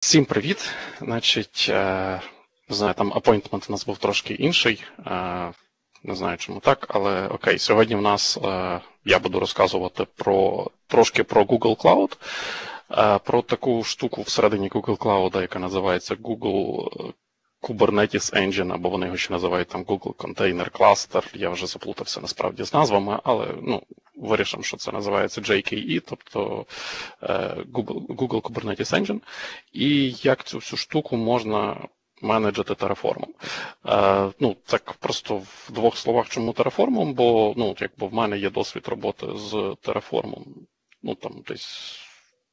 Всім привіт. Значить, е, не знаю, там апойнтмент у нас був трошки інший. Е, не знаю, чому так, але окей, сьогодні в нас е, я буду розказувати про трошки про Google Cloud, про таку штуку всередині Google Cloud, яка називається Google Kubernetes Engine, або вони його ще називають там Google Container Cluster. Я вже заплутався насправді з назвами, але ну, вирішимо, що це називається JKE, тобто Google Google Kubernetes Engine. І як цю всю штуку можна менеджити Terraform. Е, ну, Так просто в двох словах, чому Terraform, бо ну, якби в мене є досвід роботи з Terraform. Ну, там десь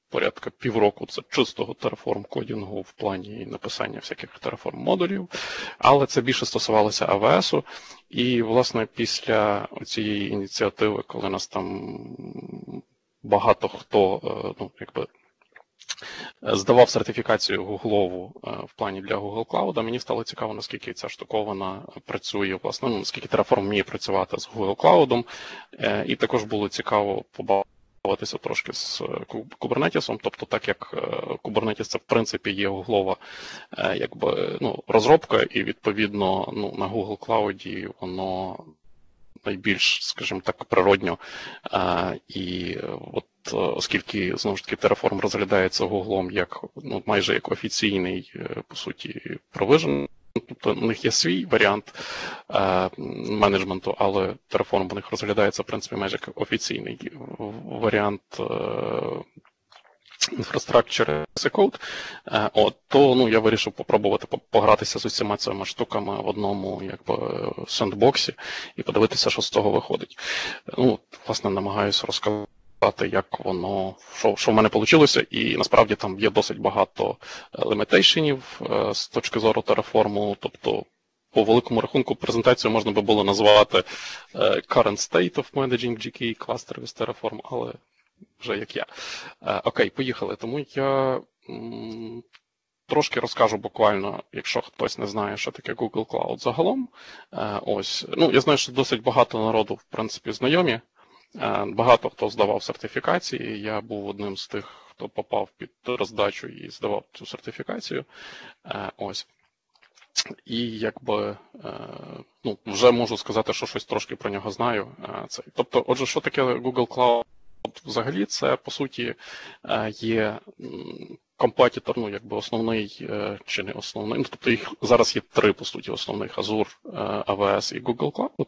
порядка півроку це чистого Terraform кодінгу в плані написання всяких Terraform модулів, але це більше стосувалося АВС. І, власне, після цієї ініціативи, коли нас там багато хто е, ну, якби. Здавав сертифікацію Гуглову е, в плані для Google Cloud, Мені стало цікаво, наскільки ця штукована працює, власне, ну, наскільки Terraform вміє працювати з Google Cloud. Е, і також було цікаво побачити спілкуватися трошки з Kubernetes, тобто, так як е, Kubernetes це в принципі є гуглова е, якби, ну, розробка, і відповідно ну, на Google Cloud воно найбільш, скажімо так, природньо. Е, і от оскільки знову ж таки Terraform розглядається Гуглом як ну, майже як офіційний, по суті, провижений. Тобто у них є свій варіант е, менеджменту, але Terraform у них розглядається, в принципі, майже як офіційний варіант е, as Code, е, от, то ну, я вирішив попробувати погратися з усіма цими штуками в одному якби, сендбоксі і подивитися, що з цього виходить. Ну, Власне, намагаюся розказати як воно, що що в мене вийшло, і насправді там є досить багато лімітейшенів е, з точки зору тераформу. Тобто, по великому рахунку, презентацію можна би було назвати е, Current State of Managing GKE Cluster with Terraform, але вже як я. Е, окей, поїхали. Тому я. Трошки розкажу буквально, якщо хтось не знає, що таке Google Cloud загалом. Ось, ну я знаю, що досить багато народу, в принципі, знайомі багато хто здавав сертифікації. Я був одним з тих, хто попав під роздачу і здавав цю сертифікацію. Е, ось. І якби е, ну, вже можу сказати, що щось трошки про нього знаю. Тобто, отже, що таке Google Cloud? Взагалі, це по суті є компетітор, ну якби основний чи не основний. Ну, тобто їх зараз є три по суті основних: Azure, AWS і Google Cloud.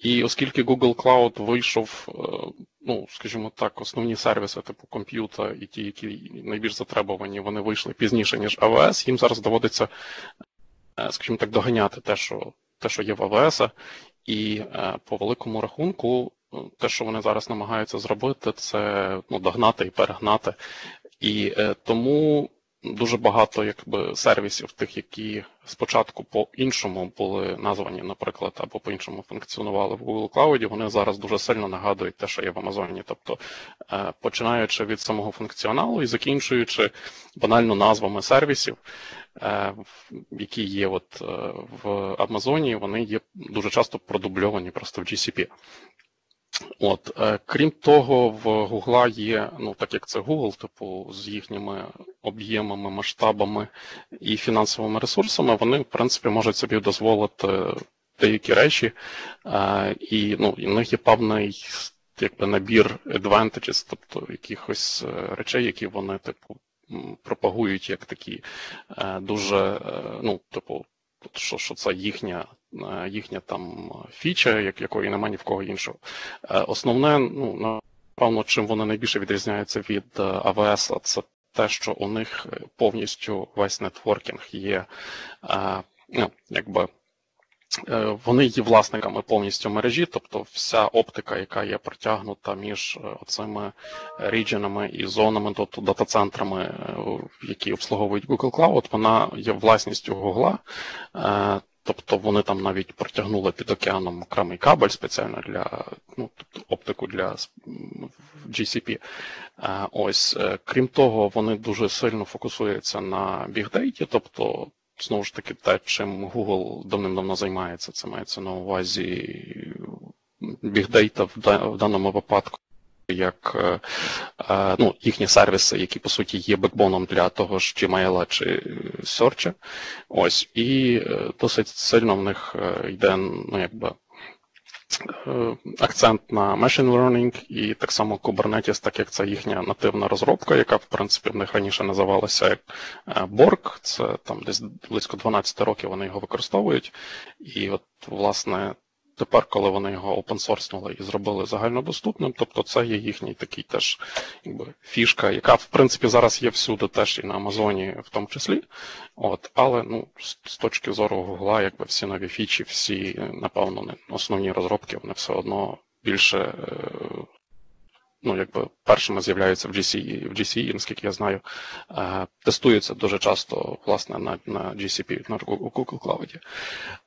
І оскільки Google Cloud вийшов, е, ну, скажімо так, основні сервіси типу комп'юта і ті, які найбільш затребувані, вони вийшли пізніше, ніж AWS, їм зараз доводиться, е, скажімо так, доганяти те, що те, що є в AWS, і е, по великому рахунку, те, що вони зараз намагаються зробити, це ну, догнати і перегнати. І тому дуже багато якби сервісів, тих, які спочатку по-іншому були названі, наприклад, або по-іншому функціонували в Google Cloud, вони зараз дуже сильно нагадують те, що є в Амазоні. Тобто, е, починаючи від самого функціоналу і закінчуючи банально назвами сервісів, е, які є от е, в Амазоні, вони є дуже часто продубльовані просто в GCP. От, е, Крім того, в Google є, ну так як це Google, типу, з їхніми об'ємами, масштабами і фінансовими ресурсами, вони, в принципі, можуть собі дозволити деякі речі, е, і ну, в них є певний якби, набір advantages, тобто якихось е, речей, які вони, типу, пропагують як такі дуже, ну, типу, що що це їхня їхня там фіча, як якої немає ні в кого іншого. Е, основне, ну напевно, чим вони найбільше відрізняються від е, це те, що у них повністю весь нетворкінг є, ну, якби. Вони є власниками повністю мережі, тобто вся оптика, яка є протягнута між цими рідженами і зонами, тобто дата-центрами, які обслуговують Google Cloud, вона є власністю Google. Тобто вони там навіть протягнули під океаном окремий кабель спеціально для ну, тобто оптику для GCP. Е, ось, е, Крім того, вони дуже сильно фокусуються на бігдейті, тобто, знову ж таки, те, чим Google давним-давно займається, це мається на увазі бігдейта в даному випадку як ну, їхні сервіси, які по суті є бекбоном для того ж Gmail чи Search. Ось, і досить сильно в них йде ну, якби, Е, акцент на machine learning і так само Kubernetes, так як це їхня нативна розробка, яка в принципі в них раніше називалася як е, Borg. Це там десь близько 12 років вони його використовують. І от, власне, Тепер, коли вони його опенсорснули і зробили загальнодоступним, тобто це є їхній такий теж якби, фішка, яка в принципі зараз є всюди, теж і на Амазоні в тому числі. От, Але ну, з точки зору Гугла, якби всі нові фічі, всі, напевно, основні розробки, вони все одно більше. Е, ну, якби першими з'являються в GCE, в GCE, наскільки я знаю, е, тестуються дуже часто власне на на GCP, на Google Cloud.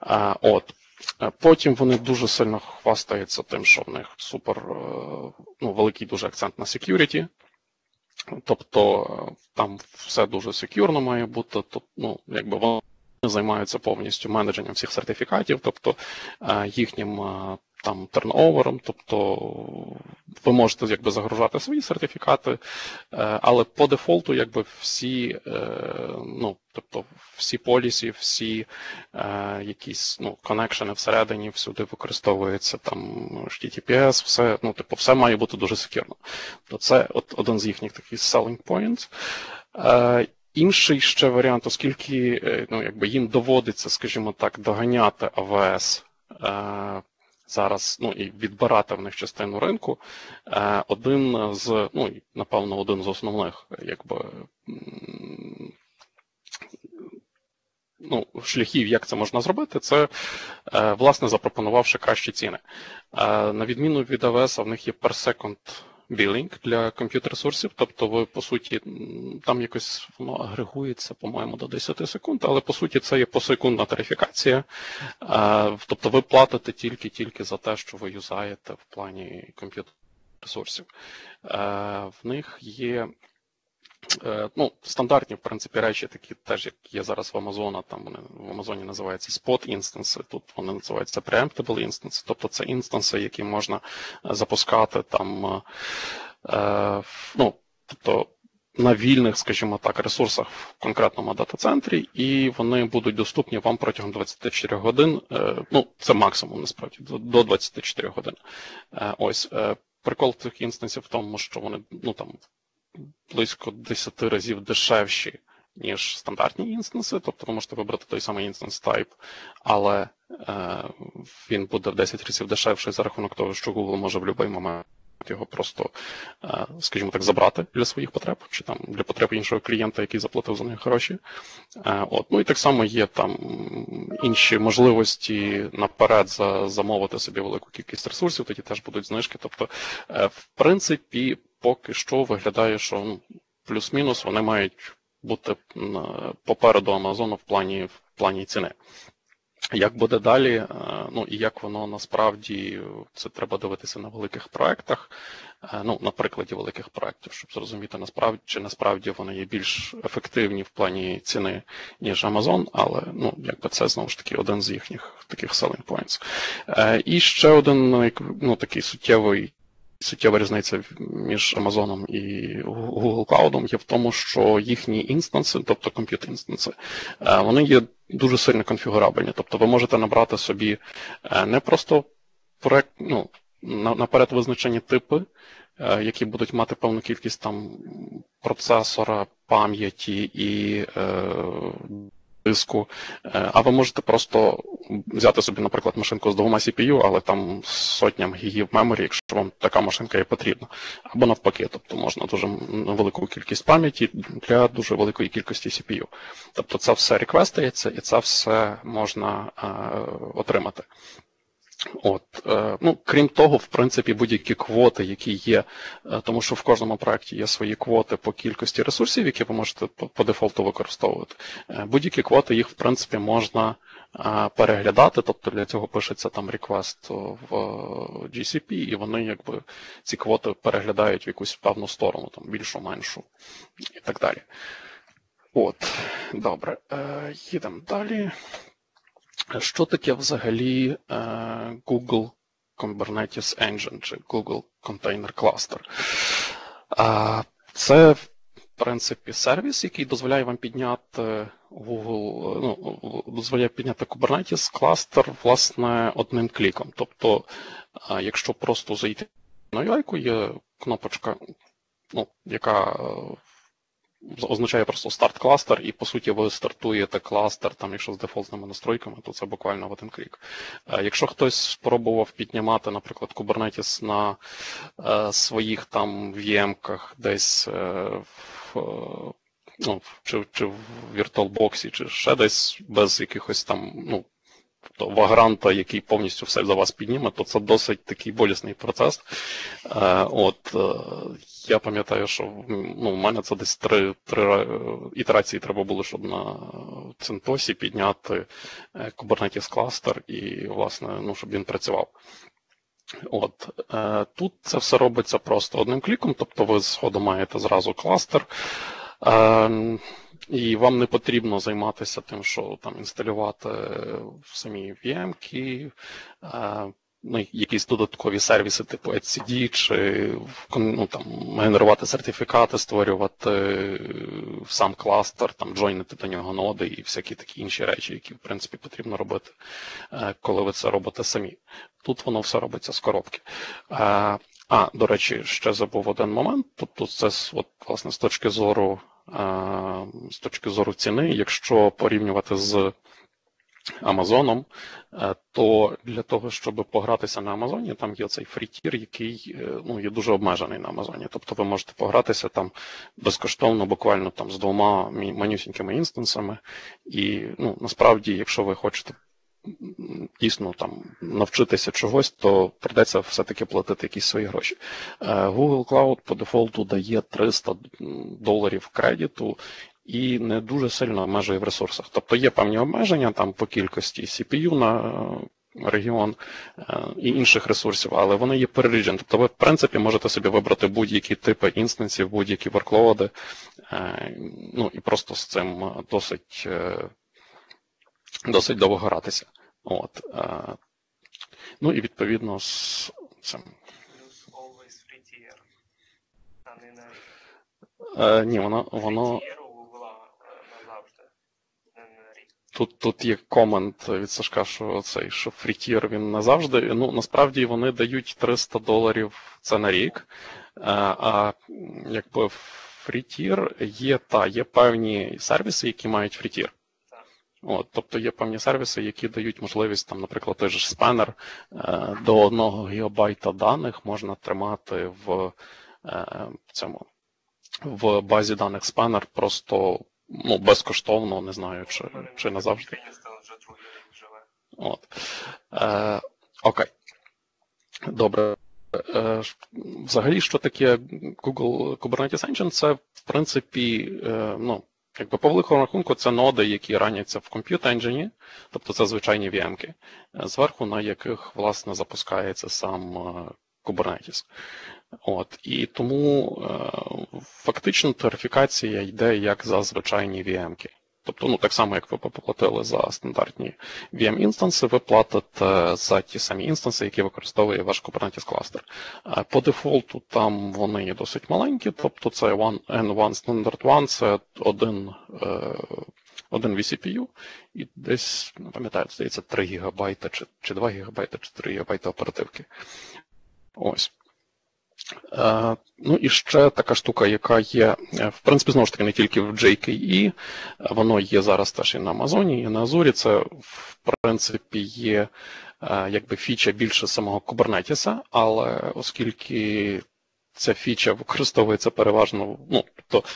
Е, от. Е, потім вони дуже сильно хвастаються тим, що в них супер е, ну, великий дуже акцент на security. Тобто е, там все дуже секюрно має бути. Тобто, ну, якби вони займаються повністю менедженням всіх сертифікатів, тобто їхнім там терновером, тобто ви можете якби загружати свої сертифікати, е, але по дефолту якби всі е, ну, тобто всі полісі, всі е, якісь ну, коннекшени всередині, всюди використовується там HTTPS, все, ну, типу, все має бути дуже секірно. То це от один з їхніх таких selling points. Інший ще варіант, оскільки ну, якби їм доводиться, скажімо так, доганяти АВС зараз ну, і відбирати в них частину ринку. Е, один з, ну, напевно, один з основних, якби. Ну, шляхів, як це можна зробити, це е, власне запропонувавши кращі ціни. Е, на відміну від АВС, в них є per second білінг для комп'ютер-ресурсів, тобто ви, по суті, там якось воно агрегується, по-моєму, до 10 секунд, але по суті це є посекундна тарифікація. Тобто ви платите тільки-тільки за те, що ви юзаєте в плані комп'ютер-ресурсів. В них є Е, ну, Стандартні, в принципі, речі, такі теж, як є зараз в Амазона, там вони в Амазоні називаються spot інстанси, тут вони називаються preemptible інстанси, тобто це інстанси, які можна е, запускати там, е, ну, тобто на вільних, скажімо так, ресурсах в конкретному дата-центрі, і вони будуть доступні вам протягом 24 годин. Е, ну, це максимум насправді, до 24 годин. Е, ось. Е, Прикол цих інстансів в тому, що вони ну там близько 10 разів дешевші, ніж стандартні інстанси. Тобто ви можете вибрати той самий інстанс type, але е, він буде в 10 разів дешевший за рахунок того, що Google може в будь-який момент. Його просто, е, скажімо так, забрати для своїх потреб, чи там для потреб іншого клієнта, який заплатив за них гроші. Е, от. Ну і так само є там інші можливості наперед замовити собі велику кількість ресурсів, тоді теж будуть знижки. Тобто, е, в принципі, поки що виглядає, що ну, плюс-мінус вони мають бути попереду Амазону в плані в плані ціни. Як буде далі, е, ну і як воно насправді це треба дивитися на великих проектах, е, ну на прикладі великих проектів, щоб зрозуміти насправді, чи насправді вони є більш ефективні в плані ціни, ніж Amazon, але ну якби це знову ж таки один з їхніх таких selling points. Е, і ще один ну, ну такий суттєвий суттєва різниця між Амазоном і Google Cloud є в тому, що їхні інстанси, тобто комп'ютер інстанси, е, вони є дуже сильно конфігурабельні. Тобто ви можете набрати собі е, не просто проект, ну, наперед визначені типи, е, які будуть мати певну кількість там процесора, пам'яті і диску, або а ви можете просто взяти собі, наприклад, машинку з двома CPU, але там сотням гігів меморі, якщо вам така машинка є потрібна. Або навпаки, тобто можна дуже велику кількість пам'яті для дуже великої кількості CPU. Тобто це все реквестається і це все можна е, отримати. От, е, ну, Крім того, в принципі, будь-які квоти, які є, е, тому що в кожному проєкті є свої квоти по кількості ресурсів, які ви можете по, дефолту використовувати. Е, будь-які квоти, їх, в принципі, можна переглядати, тобто для цього пишеться там реквест в GCP, і вони якби ці квоти переглядають в якусь певну сторону, там більшу, меншу і так далі. От, добре, їдемо далі. Що таке взагалі е, Google Kubernetes Engine чи Google Container Cluster. Це, в принципі, сервіс, який дозволяє вам підняти Google, ну, дозволяє підняти Kubernetes кластер, власне, одним кліком. Тобто, якщо просто зайти на UI, є кнопочка, ну, яка означає просто старт кластер, і по суті ви стартуєте кластер, там, якщо з дефолтними настройками, то це буквально в один клік. Е, якщо хтось спробував піднімати, наприклад, Kubernetes на е, своїх там VM-ках десь е, в. Ну, чи чи в VirtualBox, чи ще десь без якихось там ну, вагранта, який повністю все за вас підніме, то це досить такий болісний процес. Е, от, е, Я пам'ятаю, що ну, в мене це десь три три ітерації треба було, щоб на Центосі підняти е, Kubernetes кластер і, власне, ну, щоб він працював. От, Тут це все робиться просто одним кліком, тобто ви згоду маєте зразу кластер. І вам не потрібно займатися тим, що там інсталювати самі VM-ки, ну, якісь додаткові сервіси, типу etcd, чи ну, там, генерувати сертифікати, створювати сам кластер, там, джойнити до нього ноди і всякі такі інші речі, які, в принципі, потрібно робити, е, коли ви це робите самі. Тут воно все робиться з коробки. Е, а, до речі, ще забув один момент. Тобто, це от, власне, з точки зору з точки зору ціни, якщо порівнювати з Амазоном, е, то для того, щоб погратися на Амазоні, там є цей free tier, який е, ну, є дуже обмежений на Амазоні. Тобто ви можете погратися там безкоштовно, буквально там з двома манюсінькими instance ами. І ну, насправді, якщо ви хочете дійсно там навчитися чогось, то придеться все-таки платити якісь свої гроші. Е, Google Cloud по дефолту дає 300 доларів кредиту. І не дуже сильно обмежує в ресурсах. Тобто є певні обмеження там по кількості CPU на е, регіон е, і інших ресурсів, але вони є переріджені. Тобто ви, в принципі, можете собі вибрати будь-які типи інстансів, будь-які ворклоуди, ну і просто з цим досить досить довго гратися. От, е, Ну і відповідно з цим. Е, ні, воно. воно... Тут тут є комент від Сашка, що цей що free tier він назавжди. Ну, насправді вони дають 300 доларів це на рік. Е, а якби free tier є та, є певні сервіси, які мають free tier. От, Тобто є певні сервіси, які дають можливість, там, наприклад, той же Spanner е, до 1 гігабайта даних можна тримати в е, цьому в базі даних спенер просто ну, безкоштовно, не знаю, чи чи назавжди. От. Е, Окей. Добре. Е, Взагалі, що таке Google Kubernetes Engine? Це, в принципі, ну, Якби по великому рахунку, це ноди, які раняться в Compute Engine, тобто це звичайні VM-ки, зверху на яких власне запускається сам е, Kubernetes. От, І тому е, фактично тарифікація йде як за звичайні VM-ки. Тобто, ну так само, як ви поплатили за стандартні VM-інстанси, ви платите за ті самі інстанси, які використовує ваш Kubernetes кластер. По дефолту там вони досить маленькі, тобто це N1 Standard One, це один е, один vCPU, і десь, не пам'ятаю, здається, 3 ГБ, чи, чи 2 ГБ, чи 3 ГБ оперативки. Ось. Е, ну і ще така штука, яка є, е, в принципі, знову ж таки, не тільки в JKE, воно є зараз теж і на Амазоні, і на Азурі. Це, в принципі, є е, якби фіча більше самого Kubernetes, але оскільки ця фіча використовується переважно, ну, тобто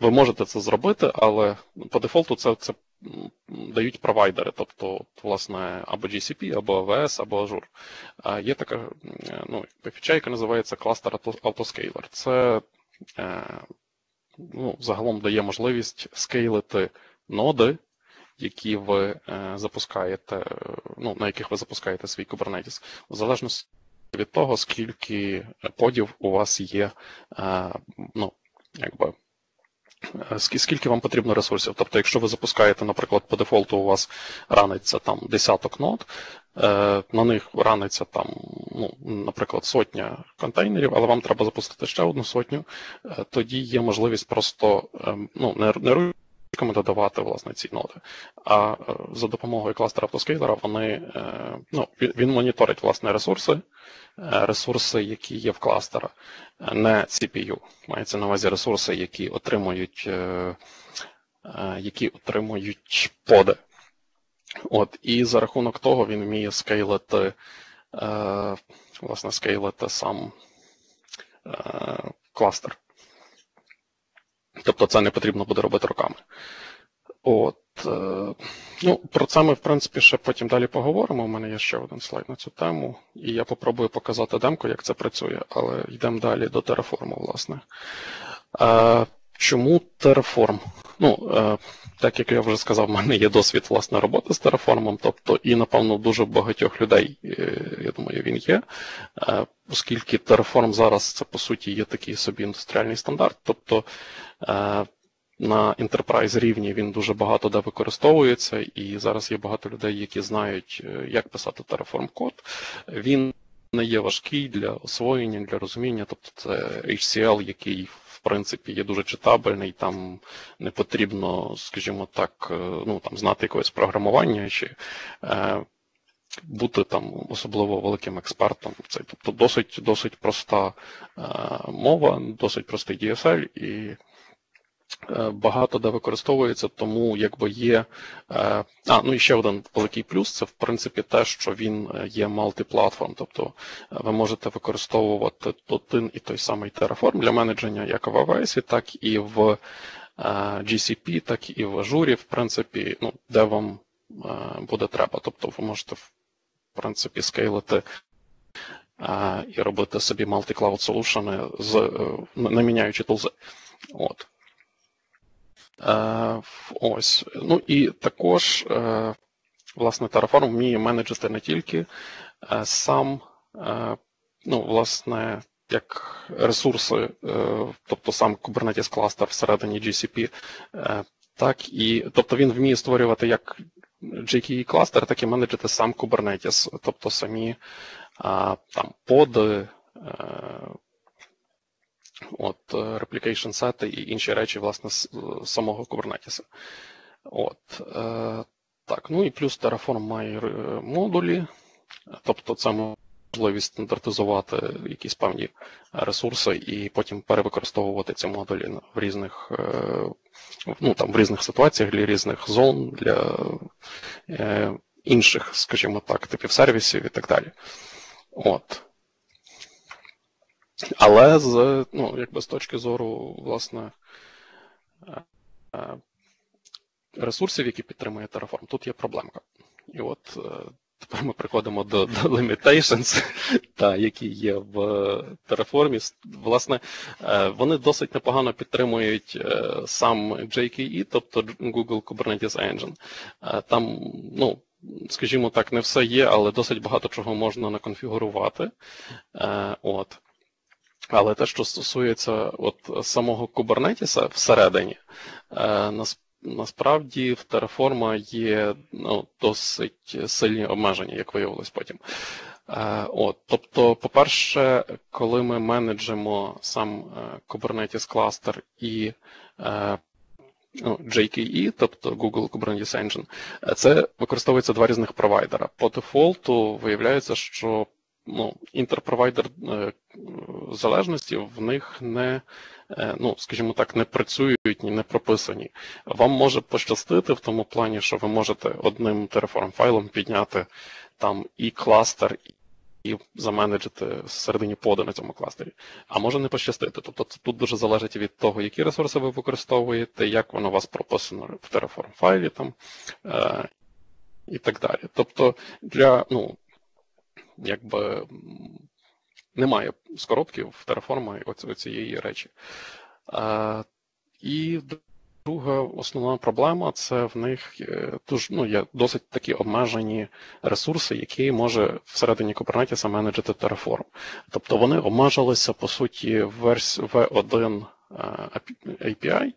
ви можете це зробити, але по дефолту це це дають провайдери, тобто, власне, або GCP, або AWS, або Azure. Є така ну, фіча, яка називається Cluster Autoscaler. Це е, ну, загалом дає можливість скейлити ноди, які ви е, запускаєте, ну, на яких ви запускаєте свій Kubernetes, в залежності від того, скільки подів у вас є, е, ну, якби Е, скільки вам потрібно ресурсів. Тобто, якщо ви запускаєте, наприклад, по дефолту у вас раниться там десяток нод, е, на них раниться там, ну, наприклад, сотня контейнерів, але вам треба запустити ще одну сотню, е, тоді є можливість просто е, ну, не, додавати власне ці ноди. А е, за допомогою кластера автоскейлера вони е, ну, він, моніторить власне ресурси, е, ресурси, які є в кластера, не CPU. Мається на увазі ресурси, які отримують. Які отримують поди. От, І за рахунок того він вміє скейлити, власне, скейлити сам кластер. Тобто це не потрібно буде робити руками. От, е, ну, Про це ми, в принципі, ще потім далі поговоримо. У мене є ще один слайд на цю тему, і я попробую показати демку, як це працює, але йдемо далі до Terraform, власне. Чому Terraform? Ну, е, так як я вже сказав, в мене є досвід власне роботи з Terraform, тобто і, напевно, дуже багатьох людей, е, я думаю, він є. Е, оскільки Terraform зараз це по суті є такий собі індустріальний стандарт, тобто на enterprise рівні він дуже багато де використовується, і зараз є багато людей, які знають, як писати Terraform код. Він не є важкий для освоєння, для розуміння, тобто це HCL, який принципі є дуже читабельний, там не потрібно, скажімо так, е, ну там знати якогось програмування чи е, бути там особливо великим експертом. Це тобто досить досить проста е, мова, досить простий DSL і. Е, багато де використовується, тому якби є. Е, а, ну і ще один великий плюс це в принципі те, що він е, є мультиплатформ. Тобто ви можете використовувати один і той самий Terraform для менедження як в AWS, так і в GCP, так і в Azure, в принципі, ну, де вам буде треба. Тобто ви можете в принципі скейлити. І робити собі multi-cloud солюшени з не міняючи тулзи. От. Е, ось. Ну і також, е, власне, Terraform вміє менеджити не тільки е, сам, ну, власне, як ресурси, тобто сам Kubernetes кластер всередині GCP, так і тобто він вміє створювати як JKE кластер, так і менеджити сам Kubernetes, тобто самі там поди, от, е, replication сети і інші речі, власне, з самого Kubernetes. От, е, Так, ну і плюс Terraform має е, модулі, тобто це можливість стандартизувати якісь певні ресурси і потім перевикористовувати ці модулі в різних ну, там, в різних ситуаціях для різних зон, для інших, скажімо так, типів сервісів і так далі. От. Але з ну, якби з точки зору власне, е, е, ресурсів, які підтримує Terraform, тут є проблемка. І от е, тепер ми приходимо до до limitations, та, які є в Terraform. Власне, вони досить непогано підтримують сам JKE, тобто Google Kubernetes Engine. Там, ну, скажімо так, не все є, але досить багато чого можна наконфігурувати. От. Але те, що стосується от самого Kubernetes всередині, е, насправді в Terraform є ну, досить сильні обмеження, як виявилось потім. Е, от, Тобто, по-перше, коли ми менеджимо сам е, Kubernetes кластер і ну, JKE, тобто Google Kubernetes Engine, це використовується два різних провайдера. По дефолту виявляється, що ну, інтерпровайдер е, залежності в них не, е, ну, скажімо так, не працюють, не прописані. Вам може пощастити в тому плані, що ви можете одним Terraform файлом підняти там і кластер, і заменеджити всередині поду на цьому кластері. А може не пощастити. Тобто тут дуже залежить від того, які ресурси ви використовуєте, як воно у вас прописано в Terraform файлі там. Е, і так далі. Тобто для ну, якби немає з коробки в Terraform цієї речі. А, І друга основна проблема це в них дуже, ну, є досить такі обмежені ресурси, які може всередині Kubernetes менеджити Terraform. Тобто вони обмежилися, по суті, в версії V1 API.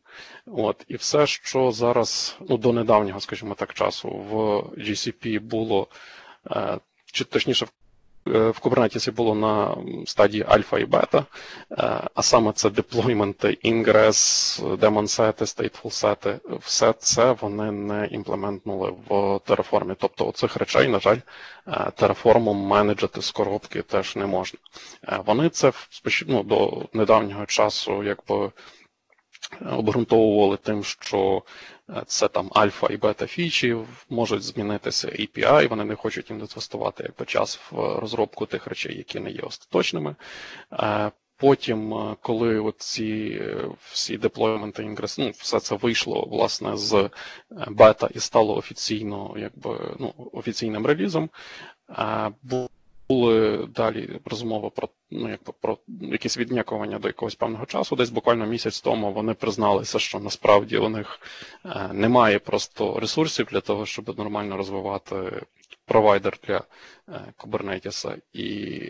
От, І все, що зараз, ну, до недавнього, скажімо так, часу в GCP було е, чи точніше Е, в Kubernetes було на стадії альфа і бета, е, а саме це деплойменти, інгрес, демонсети, stateful сети, все це вони не імплементнули в Terraform. Тобто оцих речей, на жаль, е, Terraform менеджити з коробки теж не можна. Вони це ну, до недавнього часу якби обґрунтовували тим, що е, це там альфа і бета фічі, можуть змінитися API, вони не хочуть інвестувати якби час в розробку тих речей, які не є остаточними. Е, потім, е, коли ці всі деплойменти інгрес, ну, все це вийшло власне з бета і стало офіційно, якби ну, офіційним релізом, були далі розмови про ну, якби про якісь віднякування до якогось певного часу. Десь буквально місяць тому вони призналися, що насправді у них е, немає просто ресурсів для того, щоб нормально розвивати провайдер для е, Kubernetes. І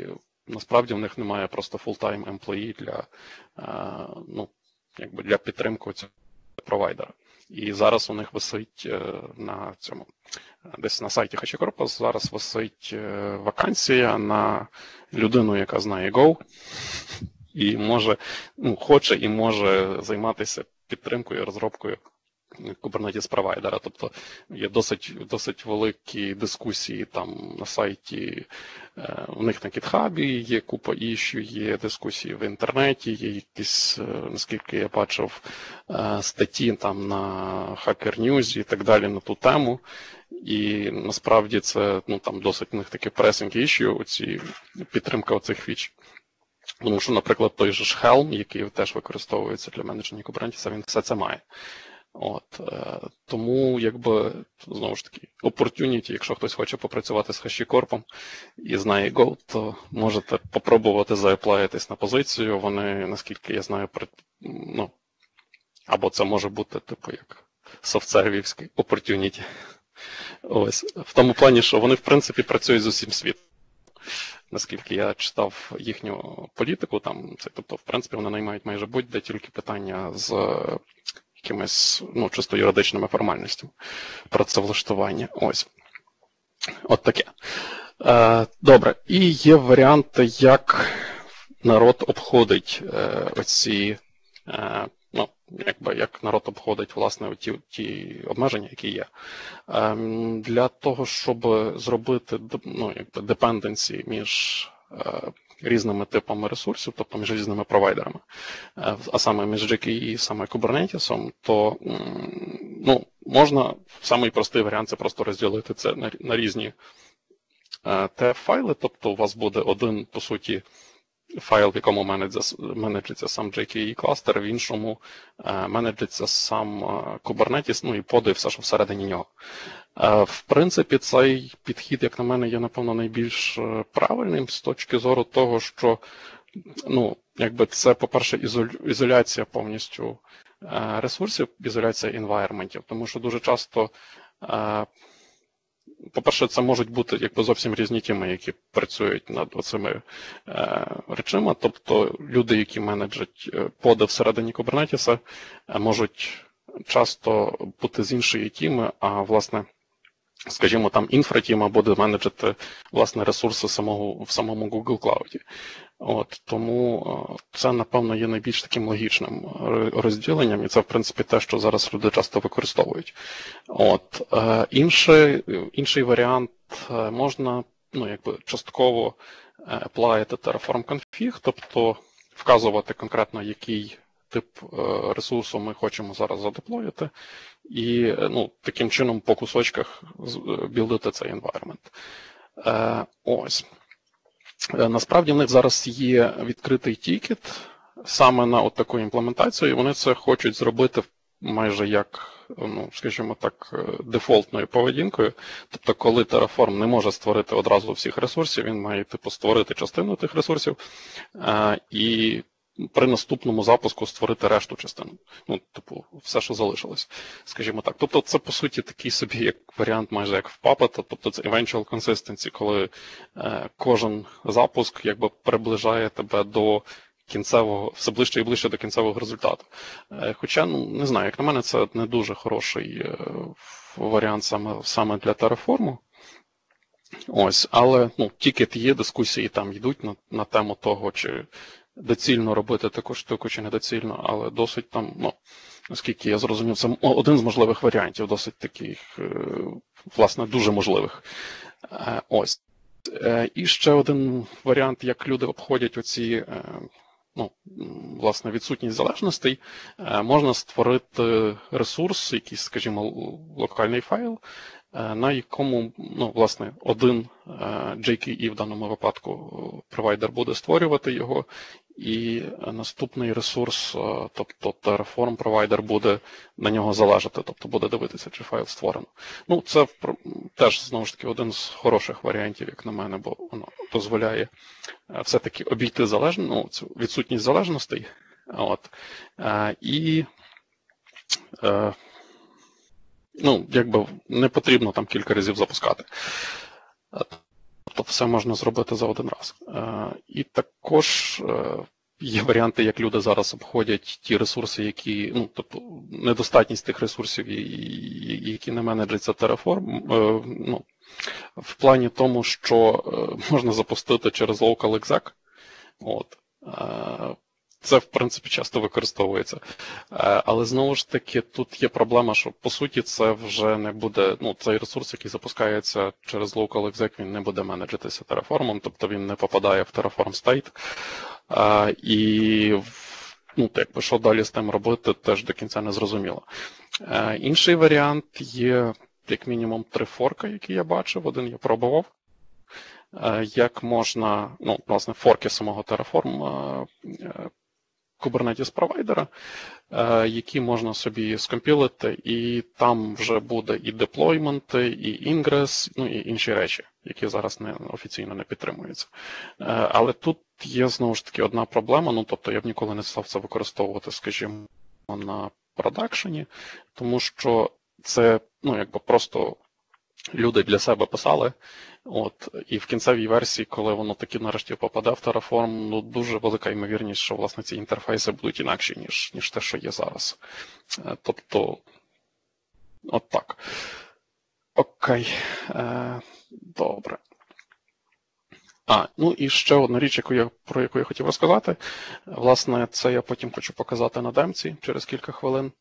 насправді в них немає просто full-time employee для е, ну, якби для підтримки цього провайдера. І зараз у них висить на цьому десь на сайті HashiCorp зараз висить е, вакансія на людину, яка знає Go, і може, ну, хоче і може займатися підтримкою і розробкою Kubernetes провайдера. Тобто є досить досить великі дискусії там на сайті, е, у них на GitHub є купа іщу, є дискусії в інтернеті, є якісь, е, наскільки я бачив, статті там на Hacker News і так далі на ту тему. І насправді це ну, там досить у них таке пресинг іщу, оці підтримка оцих фіч. Тому що, наприклад, той же ж Helm, який теж використовується для менедження Kubernetes, він все це має. От, е, Тому, якби, знову ж таки, opportunity, якщо хтось хоче попрацювати з HashiCorp і знає Go, то можете попробувати заеплаїтись на позицію. Вони, наскільки я знаю, ну, або це може бути, типу, як софтсервівський opportunity. Ось в тому плані, що вони в принципі працюють з усім світом. Наскільки я читав їхню політику, там це, тобто, в принципі, вони наймають майже будь-де тільки питання з якимись ну, чисто юридичними формальностями працевлаштування. Ось. От таке. Е, Добре. І є варіанти, як народ обходить е, оці е, якби як народ обходить власне ті ті обмеження, які є. Для того, щоб зробити ну, якби депенденції між різними типами ресурсів, тобто між різними провайдерами, е, а саме між GKE і саме Kubernetes, то ну, можна самий простий варіант це просто розділити це на, на різні е, TF-файли, тобто у вас буде один, по суті, файл, в якому менеджиться сам JKE кластер, в іншому е, менеджиться сам е, Kubernetes, ну і поди, все, що всередині нього. Е, в принципі, цей підхід, як на мене, є, напевно, найбільш правильним з точки зору того, що ну, якби це, по-перше, ізоляція повністю ресурсів, ізоляція інвайрментів, тому що дуже часто по-перше, це можуть бути якби зовсім різні тіми, які працюють над оцими е, речами. Тобто люди, які менеджать е, поди всередині е, можуть часто бути з іншої тіми, а власне. Скажімо, там інфратіма буде менеджити власне ресурси самого в самому Google Cloud. От Тому це, напевно, є найбільш таким логічним розділенням, і це, в принципі, те, що зараз люди часто використовують. От е, Інший інший варіант е, можна ну, якби частково аплаїти Terraform config, тобто вказувати конкретно, який тип е, ресурсу ми хочемо зараз задеплоїти, і ну, таким чином по кусочках білдити цей environment. Ось. Е, насправді в них зараз є відкритий тікет саме на от таку імплементацію, і вони це хочуть зробити майже як, ну, скажімо так, е, дефолтною поведінкою. Тобто, коли Terraform не може створити одразу всіх ресурсів, він має типу, створити частину тих ресурсів. Е, і при наступному запуску створити решту частину. Ну, типу, все, що залишилось, скажімо так. Тобто, це, по суті, такий собі як варіант, майже як в Puppet, тобто це eventual consistency, коли е, кожен запуск якби приближає тебе до кінцевого, все ближче і ближче до кінцевого результату. Е, хоча, ну, не знаю, як на мене, це не дуже хороший е, варіант саме, саме для Terraform. Ось, але ну, тільки є дискусії там йдуть на, на тему того, чи доцільно робити таку штуку, чи недоцільно, але досить там, ну, наскільки я зрозумів, це один з можливих варіантів, досить таких, е, власне, дуже можливих. Е, ось. Е, і ще один варіант, як люди обходять оці. Ну, власне, відсутність залежностей, можна створити ресурс, якийсь, скажімо, локальний файл, на якому ну, власне, один JKE в даному випадку провайдер буде створювати його, і наступний ресурс, е, тобто Terraform провайдер буде на нього залежати, тобто буде дивитися, чи файл створено. Ну, Це теж знову ж таки один з хороших варіантів, як на мене, бо воно дозволяє все-таки обійти залежну, ну, цю відсутність залежностей. От. І ну, якби не потрібно там кілька разів запускати. Тобто все можна зробити за один раз. Е, і також е, є варіанти, як люди зараз обходять ті ресурси, які, ну, тобто недостатність тих ресурсів, які не менеджаться Terraform, е, ну, в плані тому, що можна запустити через local exec. От. Це, в принципі, часто використовується. Е, але знову ж таки, тут є проблема, що по суті це вже не буде. Ну, цей ресурс, який запускається через local exec, він не буде менеджитися Terraform, тобто він не попадає в Terraform State. Е, і ну, якби, що далі з тим робити, теж до кінця не зрозуміло. Е, інший варіант є, як мінімум, три форка, які я бачив. Один я пробував. Як можна, ну, власне, форки самого Terraform Kubernetes провайдера, які можна собі скомпілити, і там вже буде і деплойменти, і інгрес, ну і інші речі, які зараз не офіційно не підтримуються. Е, але тут є знову ж таки одна проблема. Ну тобто я б ніколи не став це використовувати, скажімо, на продакшені, тому що це ну, якби просто люди для себе писали. От, І в кінцевій версії, коли воно таки нарешті попаде в Terraform, ну дуже велика ймовірність, що власне ці інтерфейси будуть інакші, ніж ніж те, що є зараз. Е, тобто, от так. Окей. Е, Добре. А, ну і ще одна річ, яку я, про яку я хотів розказати. Власне, це я потім хочу показати на демці через кілька хвилин.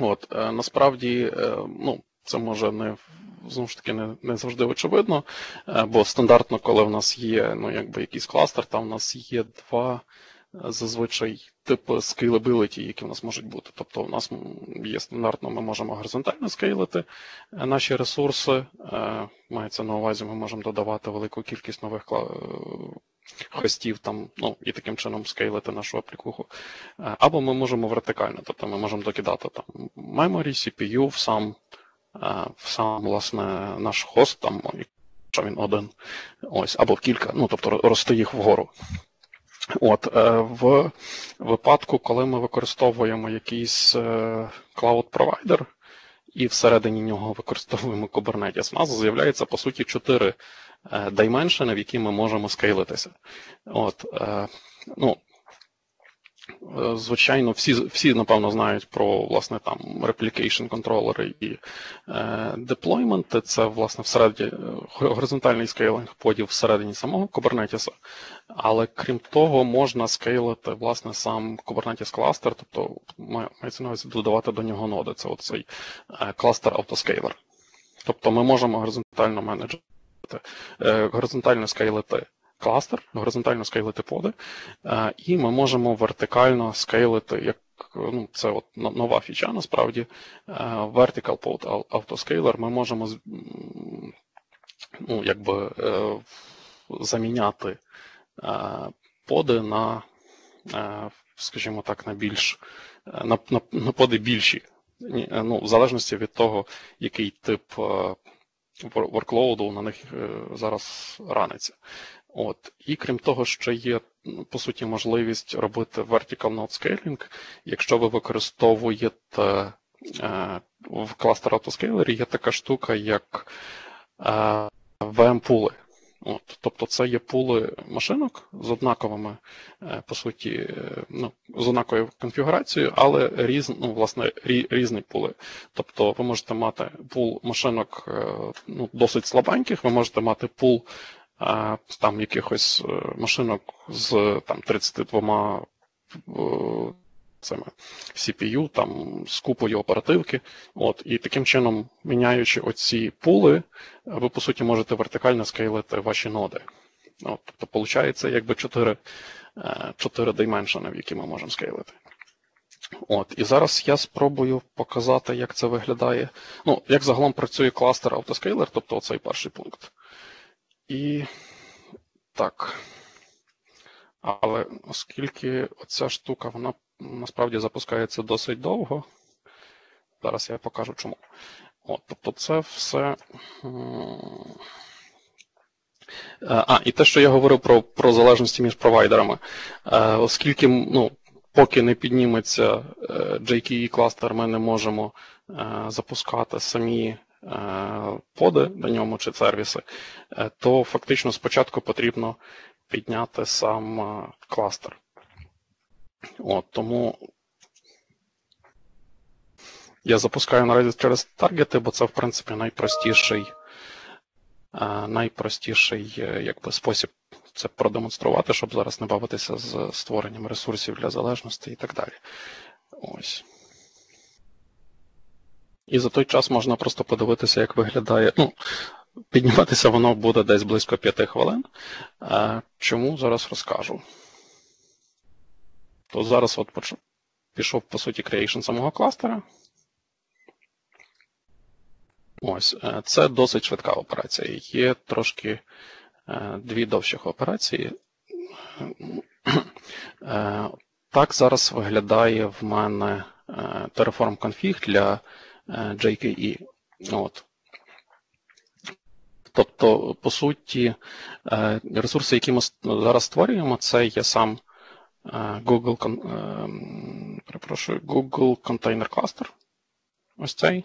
От, е, Насправді, ну, це може не знову ж таки не не завжди очевидно, е, бо стандартно, коли в нас є ну, якби якийсь кластер, там в нас є два е, зазвичай типи scalability, які в нас можуть бути. Тобто, у нас є стандартно, ми можемо горизонтально скейлити е, наші ресурси. Мається на увазі, ми можемо додавати велику кількість нових хостів там, ну, і таким чином скейлити нашу аплікуху. Або ми можемо вертикально, тобто ми можемо докидати там memory, CPU в сам сам власне наш хост, там, якщо він один, ось, або кілька, ну тобто рости їх вгору. От, е, В випадку, коли ми використовуємо якийсь cloud provider, і всередині нього використовуємо Kubernetes, у нас з'являється, по суті, чотири dimension и, в які ми можемо scale итися. От, е, ну, Е, звичайно, всі, всі, напевно, знають про власне там replication controller и і е, deployment и. Це, власне, всередині е, горизонтальний scaling pod ів всередині самого Kubernetes. Але крім того, можна скейлити власне сам Kubernetes кластер, тобто мається на увазі додавати до нього ноди. Це оцей е, кластер автоскейлер. Тобто ми можемо горизонтально менеджити, е, горизонтально скейлити кластер, горизонтально скейлити поди, е, і ми можемо вертикально скейлити, як ну, це от нова фіча, насправді, е, Vertical Pod Autoscaler ми можемо ну, якби, е, заміняти поди на, скажімо так, на більш на, на, на поди більші. Ну, В залежності від того, який тип workload на них зараз раниться. От. І крім того, ще є, по суті, можливість робити vertical node scaling, якщо ви використовуєте е, в кластер автоскейлері є така штука, як е, VM-пули. От, Тобто це є пули машинок з однаковими, е, по суті, ну, з однаковою конфігурацією, але різ, ну, власне, рі, різні пули. Тобто ви можете мати пул машинок ну, досить слабеньких, ви можете мати пул там якихось машинок з там, 32 цими CPU, там з купою оперативки. От, І таким чином, міняючи оці пули, ви, по суті, можете вертикально скейлити ваші ноди. От, Тобто, виходить, якби 4 4 дименшени, в які ми можемо скейлити. От, І зараз я спробую показати, як це виглядає. Ну, як загалом працює кластер автоскейлер, тобто оцей перший пункт. І так. Але оскільки оця штука, вона насправді запускається досить довго. Зараз я покажу чому. От, Тобто це все. А, і те, що я говорив про про залежності між провайдерами. Оскільки ну, поки не підніметься е, JKE кластер, ми не можемо е, запускати самі е, поди на ньому чи сервіси, то фактично спочатку потрібно підняти сам кластер. От, Тому я запускаю наразі через таргети, бо це, в принципі, найпростіший найпростіший якби, спосіб це продемонструвати, щоб зараз не бавитися з створенням ресурсів для залежності і так далі. Ось. І за той час можна просто подивитися, як виглядає. Ну, Підніматися воно буде десь близько 5 хвилин. Чому зараз розкажу? То зараз от пішов, по суті, creation самого кластера. Ось, е, це досить швидка операція. Є трошки е, дві довших операції. Е, так, зараз виглядає в мене Terraform config для JKE. От. Тобто, по суті, ресурси, які ми зараз створюємо, це є сам Google перепрошую, Google Container Cluster. Ось цей.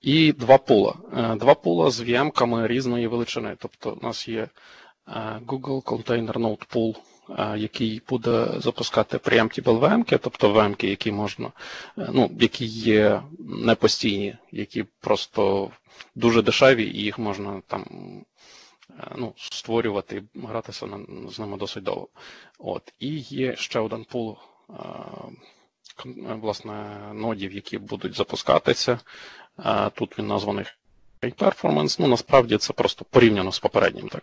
І два пула. Е, два пула з VM-ками різної величини. Тобто у нас є е, Google Container Node Pool, е, який буде запускати preemptible VM, тобто VM, які можна, ну, які є непостійні, які просто дуже дешеві, і їх можна там ну, створювати гратися з ними досить довго. От. І є ще один пул власне, нодів, які будуть запускатися. Тут він названий Performance. Ну, насправді це просто порівняно з попереднім. Так.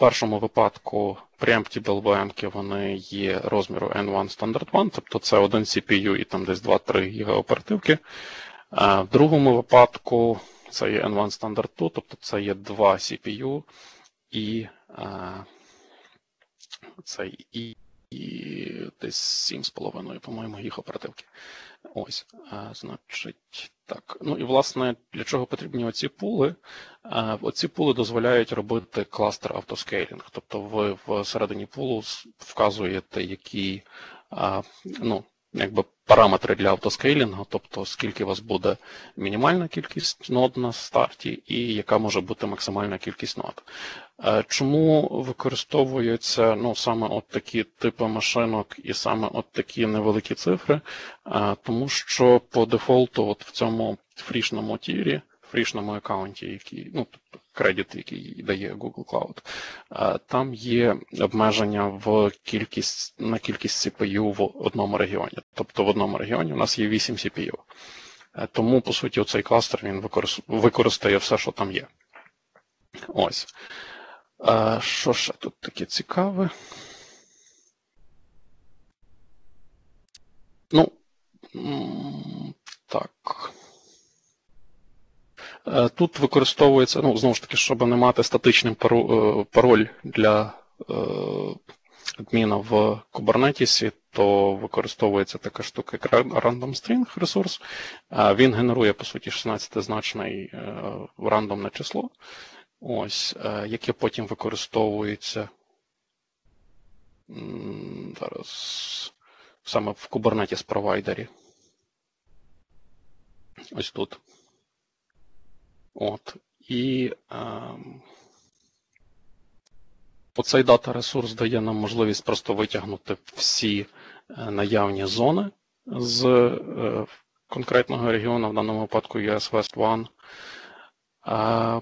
Першому випадку preemptible VM вони є розміру N1 Standard 1, тобто це один CPU і там десь 2-3 ГБ оперативки. В другому випадку це є N1 Standard 2, тобто це є 2 CPU і це і і десь 7,5, по-моєму, їх оперативки. Ось, значить, так. Ну і власне для чого потрібні оці пули? Оці пули дозволяють робити кластер автоскейлінг. Тобто ви всередині пулу вказуєте, які ну, якби параметри для автоскейлінгу, тобто скільки у вас буде мінімальна кількість нод на старті, і яка може бути максимальна кількість нод. Е, чому використовуються ну, саме от такі типи машинок і саме от такі невеликі цифри? Е, тому що по дефолту, от в цьому free шному tier і, free шному аккаунті, який, ну, тобто кредит, який дає Google Cloud, там є обмеження в кількість на кількість CPU в одному регіоні. Тобто в одному регіоні у нас є 8 CPU. Тому, по суті, цей кластер він використає все, що там є. Ось. Що ще тут таке цікаве? Ну, так. Е, тут використовується, ну, знову ж таки, щоб не мати статичний е, пароль для е, адміна в Kubernetes, то використовується така штука, як Random String ресурс. Він генерує, по суті, 16-значне рандомне число. Ось, яке потім використовується зараз саме в Kubernetes провайдері. Ось тут. От. І е, оцей дата ресурс дає нам можливість просто витягнути всі е, наявні зони з е, конкретного регіону, в даному випадку US West One. А,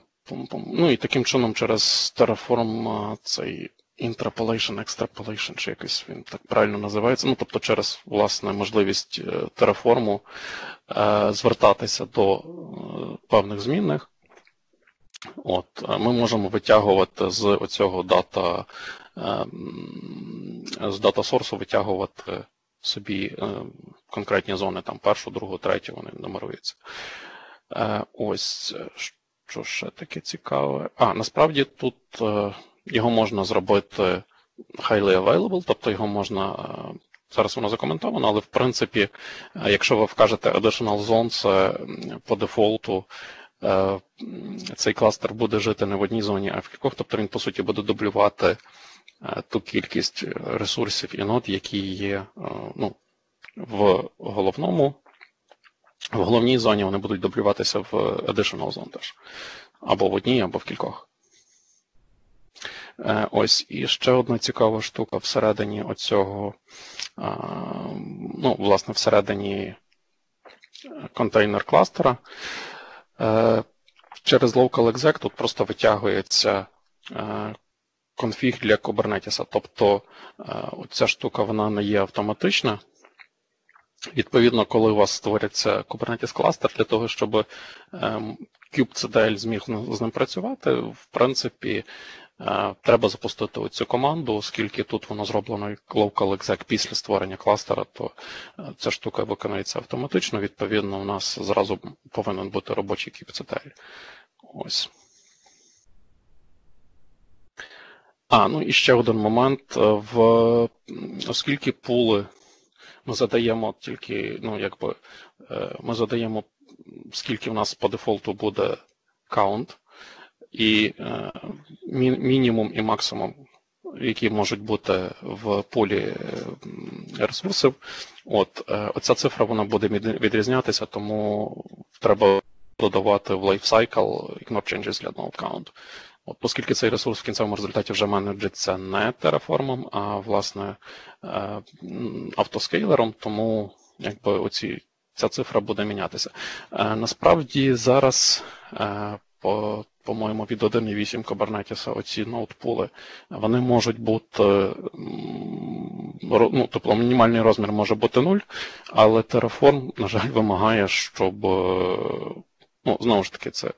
ну і таким чином через Terraform цей Interpolation, Extrapolation, чи якось він так правильно називається. Ну, тобто через власне можливість Terraform звертатися до певних змінних. От, Ми можемо витягувати з оцього дата з дата сорсу витягувати собі конкретні зони, там першу, другу, третю, вони нумеруються. Ось що ще таке цікаве. А, насправді тут його можна зробити highly available, тобто його можна. Зараз воно закоментовано, але в принципі, якщо ви вкажете additional це по дефолту цей кластер буде жити не в одній зоні, а в кількох, тобто він, по суті, буде дублювати ту кількість ресурсів і нод, які є ну, в головному, в головній зоні вони будуть дублюватися в additional zone теж. Або в одній, або в кількох. Ось і ще одна цікава штука всередині оцього, ну, власне, всередині контейнер кластера. Через local exec тут просто витягується конфіг для Kubernetes. Тобто ця штука вона не є автоматична. Відповідно, коли у вас створиться Kubernetes кластер, для того, щоб kubectl зміг з ним працювати, в принципі, треба запустити оцю команду, оскільки тут воно зроблено як local exec після створення кластера, то ця штука виконується автоматично. Відповідно, у нас зразу повинен бути робочий kubectl. Ось. А, ну і ще один момент. В, Оскільки пули ми задаємо тільки, ну, якби, ми задаємо, скільки в нас по дефолту буде count, і мінімум і максимум, які можуть бути в полі ресурсів. От, Оця цифра вона буде відрізнятися, тому треба додавати в lifecycle ignore changes для node count. От, Оскільки цей ресурс в кінцевому результаті вже менеджиться не Terraform, а власне автоскейлером, тому якби оці, ця цифра буде мінятися. Насправді зараз по по-моєму, від 1.8 Kubernetes оці ноутпули, вони можуть бути, ну, тобто мінімальний розмір може бути 0, але Terraform, на жаль, вимагає, щоб, ну, знову ж таки, це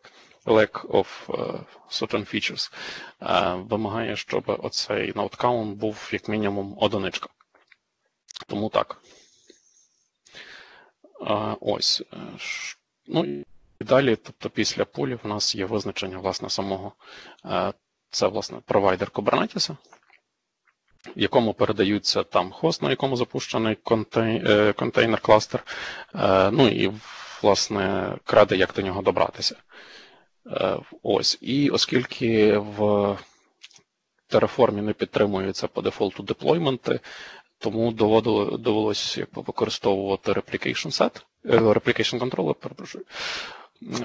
lack of uh, certain features, uh, вимагає, щоб оцей count був як мінімум одиничка. Тому так. Ось. Ну, і далі, тобто після пулів, у нас є визначення власне самого, е, це власне провайдер Kubernetes, в якому передаються там хост, на якому запущений е, контейнер кластер, е, ну і власне кради, як до нього добратися. Ось. І оскільки в Terraform не підтримуються по дефолту деплойменти, тому довелося використовувати replication set, replication controller,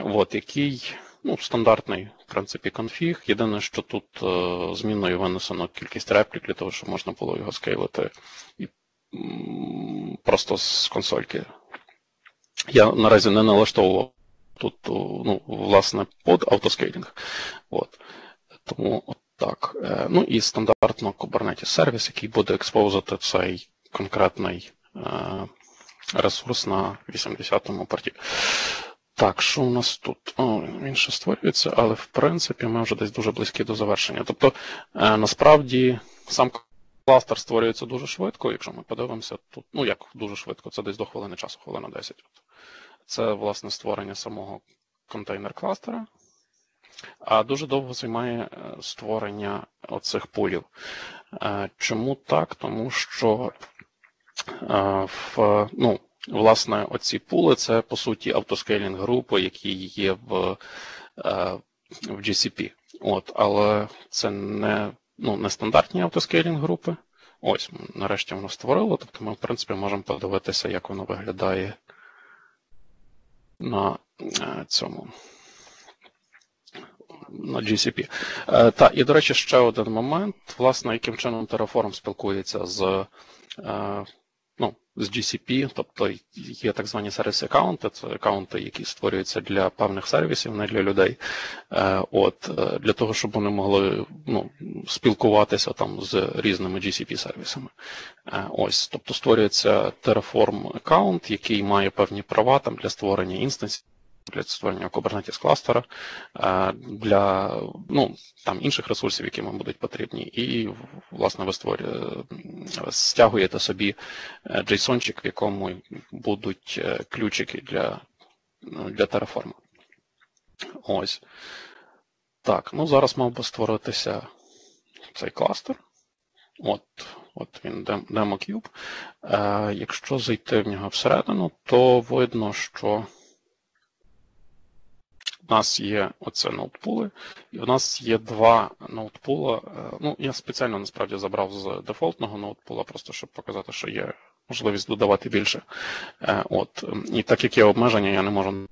От, який ну, стандартний в принципі, конфіг. Єдине, що тут е, зміною винесено кількість реплік для того, щоб можна було його скейлити і, просто з консольки. Я наразі не налаштовував тут, ну, власне, под автоскейлінг. От. Тому от так. Е, ну і стандартно Kubernetes сервіс, який буде експозити цей конкретний е, ресурс на 80-му порті. Так, що у нас тут? О, Він ще створюється, але в принципі ми вже десь дуже близькі до завершення. Тобто, е, насправді, сам кластер створюється дуже швидко, якщо ми подивимося, тут, ну як дуже швидко, це десь до хвилини часу, хвилина 10. Це, власне, створення самого контейнер-кластера. А дуже довго займає е, створення оцих пулів. Е, чому так? Тому що в, ну, Власне, оці пули це по суті автоскейлінг групи, які є в е, в GCP. От, Але це не ну, не стандартні автоскейлінг групи. Ось, нарешті воно створило. Тобто ми, в принципі, можемо подивитися, як воно виглядає на е, цьому. на GCP. Е, та, і, до речі, ще один момент, власне, яким чином Terraform спілкується з е, ну, з GCP, тобто є так звані сервіс-аккаунти, це аккаунти, які створюються для певних сервісів, не для людей. Е, от, Для того, щоб вони могли ну, спілкуватися там з різними GCP-сервісами. Ось, Тобто створюється Terraform аккаунт, який має певні права там, для створення інстансів для створення Kubernetes кластера, е, для ну, там, інших ресурсів, які вам будуть потрібні, і, власне, ви створюєте, стягуєте собі е, JSON-чик, в якому будуть е, ключики для для Terraform. Ось. Так, ну зараз мав би створитися цей кластер. От от він DemoCube. Е, Якщо зайти в нього всередину, то видно, що у нас є оце ноутпули, і в нас є два ноутпула. Е, ну, я спеціально насправді забрав з дефолтного ноутпула, просто щоб показати, що є можливість додавати більше. Е, от. І так як є обмеження, я не можу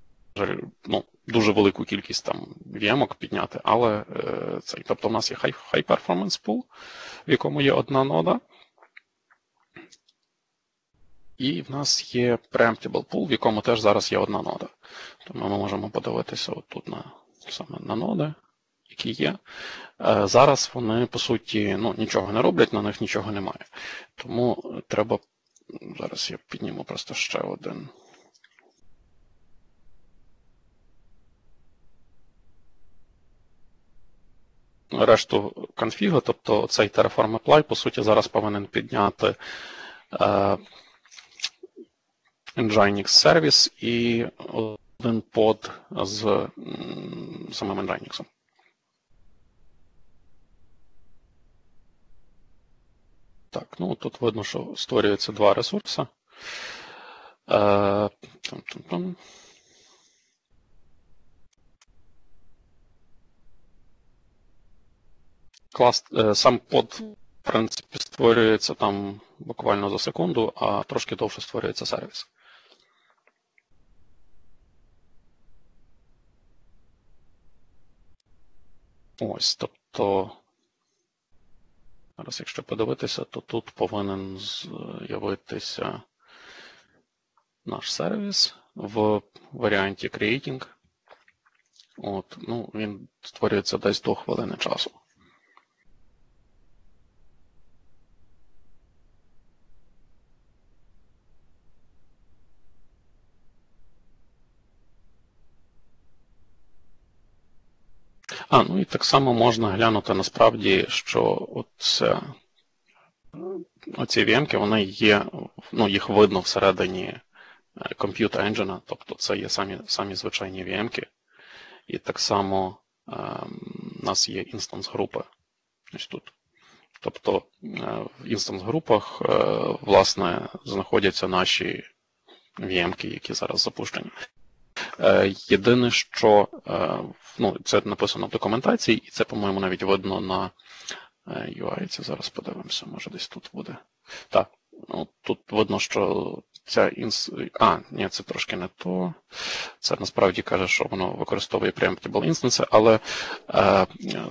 ну, дуже велику кількість там VM підняти, але е, цей. Тобто, в нас є high, high performance pool, в якому є одна нода. І в нас є preemptible pool, в якому теж зараз є одна нода. Тому ми можемо подивитися отут на саме на ноди, які є. Е, зараз вони, по суті, ну, нічого не роблять, на них нічого немає. Тому треба. Зараз я підніму просто ще один. Решту конфігу, тобто цей Terraform Apply, по суті, зараз повинен підняти е, Nginx сервіс і один под з самим Nginx. Так, ну тут видно, що створюється два ресурси. Е, Клас, е, сам под, в принципі, створюється там буквально за секунду, а трошки довше створюється сервіс. Ось, тобто, зараз, якщо подивитися, то тут повинен з'явитися наш сервіс в варіанті Creating. От, ну, Він створюється десь до хвилини часу. А, ну і так само можна глянути насправді, що оце, оці VM, вони є, ну, їх видно всередині е, Compute Engine, тобто це є самі самі звичайні VM. І так само е, у нас є інстанс групи. Ось тут. Тобто е, в інстанс-групах, е, власне, знаходяться наші VM, які зараз запущені. Е, єдине, що е, ну, це написано в документації, і це, по-моєму, навіть видно на UI. Е, це зараз подивимося, може десь тут буде. Так, ну, тут видно, що ця інс. А, ні, це трошки не то. Це насправді каже, що воно використовує preemptible instance, але е,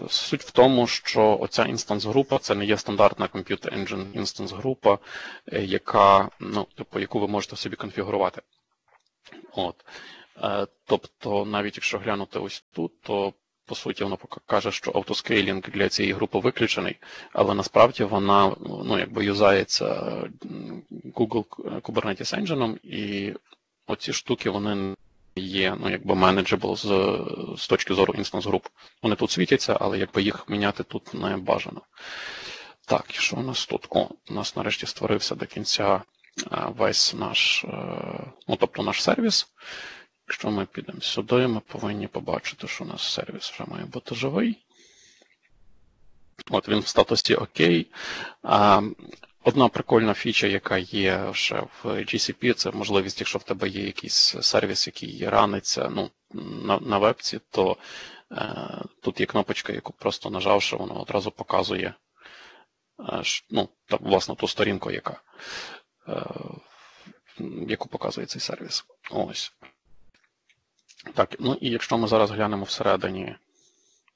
суть в тому, що оця інстанс-група це не є стандартна Computer Engine інстанс-група, яка, ну, типу, яку ви можете собі конфігурувати. От. Е, тобто, навіть якщо глянути ось тут, то по суті воно каже, що autoscaling для цієї групи виключений, але насправді вона ну, якби use ається Google Kubernetes Engine, і оці штуки вони є ну, якби manageable з з точки зору instance груп. Вони тут світяться, але якби їх міняти тут не бажано. Так, і що у нас тут? О, у нас нарешті створився до кінця е, весь наш, е, ну тобто наш сервіс. Якщо ми підемо сюди, ми повинні побачити, що у нас сервіс вже має бути живий. От він в статусі ОК. Одна прикольна фіча, яка є ще в GCP, це можливість, якщо в тебе є якийсь сервіс, який раниться ну, на на вебці, то е, тут є кнопочка, яку просто нажавши, воно одразу показує е, ну, та, власне ту сторінку, яка, е, яку показує цей сервіс. Ось. Так, ну і якщо ми зараз глянемо всередині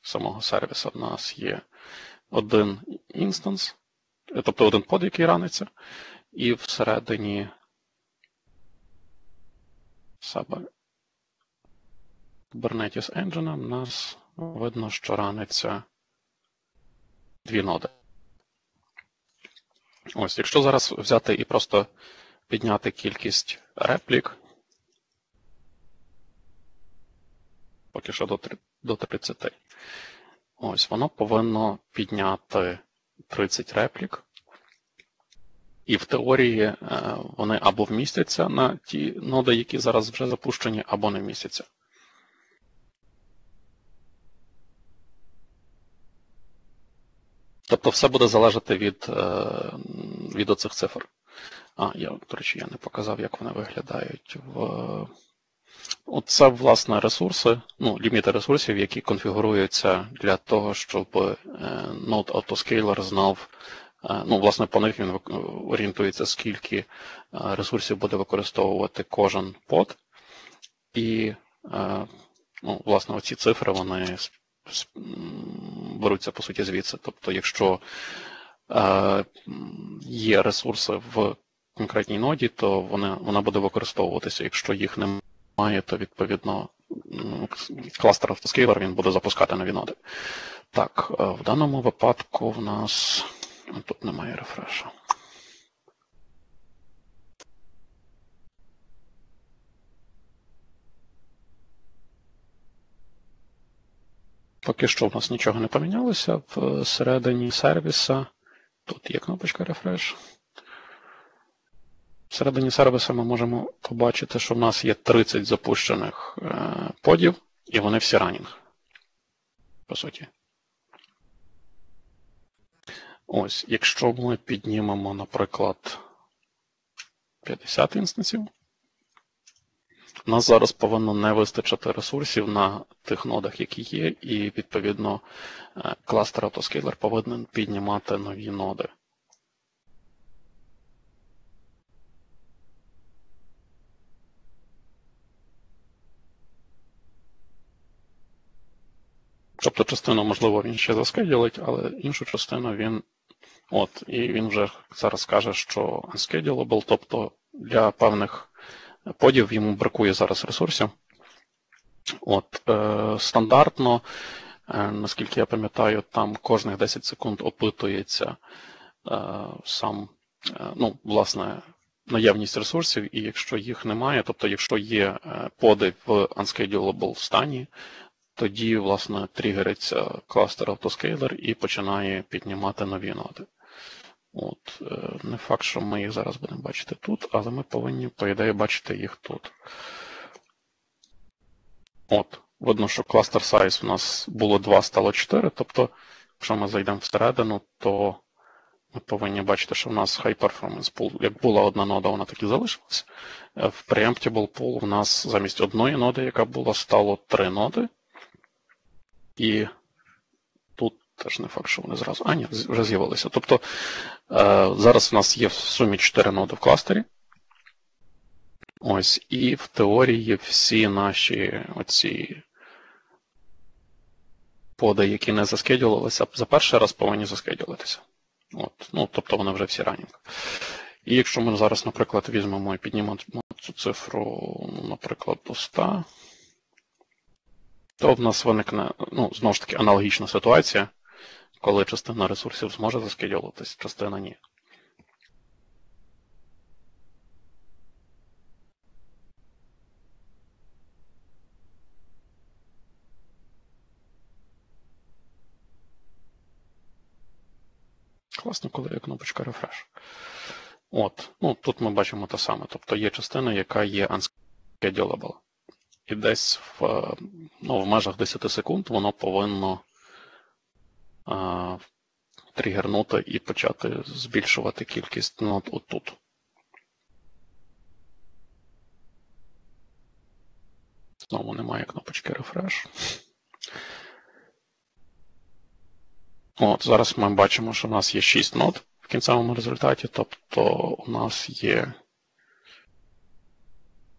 самого сервіса в нас є один інстанс, е, тобто один под, який раниться, і всередині Kubernetes Engine в нас видно, що раниться дві ноди. Ось, якщо зараз взяти і просто підняти кількість реплік, поки що до до 30. Ось, воно повинно підняти 30 реплік. І в теорії е, вони або вмістяться на ті ноди, які зараз вже запущені, або не вмістяться. Тобто все буде залежати від е, від оцих цифр. А, я, до речі, я не показав, як вони виглядають в. Це, власне, ресурси, ну, ліміти ресурсів, які конфігуруються для того, щоб е, Node Autoscaler знав, е, ну, власне, по них він орієнтується, скільки ресурсів буде використовувати кожен под. І, ну, власне, оці цифри вони беруться по суті звідси. Тобто, якщо е, є ресурси в конкретній ноді, то вона, вона буде використовуватися. Якщо їх немає, то відповідно кластер автоскейлер він буде запускати нові ноди. Так, е, в даному випадку в нас тут немає рефреша. Поки що в нас нічого не помінялося всередині сервіса. Тут є кнопочка Refresh. Всередині сервіса ми можемо побачити, що в нас є 30 запущених е, подів, і вони всі ранінг. По суті. Ось, якщо ми піднімемо, наприклад, 50 інстансів, у нас зараз повинно не вистачити ресурсів на тих нодах, які є, і відповідно е, кластер Autoscaler повинен піднімати нові ноди. Тобто частину, можливо, він ще заскеділить, але іншу частину він. От, і він вже зараз каже, що unschedulable, тобто для певних подів йому бракує зараз ресурсів. От, е, Стандартно, е, наскільки я пам'ятаю, там кожних 10 секунд опитується е, сам, е, ну, власне, наявність ресурсів, і якщо їх немає, тобто, якщо є е, поди в unschedulable стані, тоді, власне, тригериться кластер автоскейлер і починає піднімати нові ноди. От, е, Не факт, що ми їх зараз будемо бачити тут, але ми повинні, по ідеї, бачити їх тут. От, Видно, що кластер size у нас було 2, стало 4. Тобто, якщо ми зайдемо всередину, то ми повинні бачити, що в нас High Performance Pool, як була одна нода, вона так і залишилась. Е, в Preemptible Pool у нас замість одної ноди, яка була, стало 3 ноди. І тут Теж не факт, що вони зразу. А, ні, вже з'явилися. Тобто е, зараз у нас є в сумі 4 ноди в кластері. Ось, і в теорії всі наші оці поди, які не заскедювалися, за перший раз повинні заскедюватися. От, ну, Тобто вони вже всі ранінг. І якщо ми зараз, наприклад, візьмемо і піднімемо цю цифру, наприклад, до 100, то в нас виникне, ну, знову ж таки, аналогічна ситуація коли частина ресурсів зможе заскедюватись, частина ні. Класно, коли є кнопочка Refresh. От, ну Тут ми бачимо те саме. Тобто є частина, яка є unschedulable. І десь в ну, в межах 10 секунд воно повинно тригернути і почати збільшувати кількість нод отут. Знову немає кнопочки Refresh. От, Зараз ми бачимо, що в нас є 6 нод в кінцевому результаті, тобто у нас є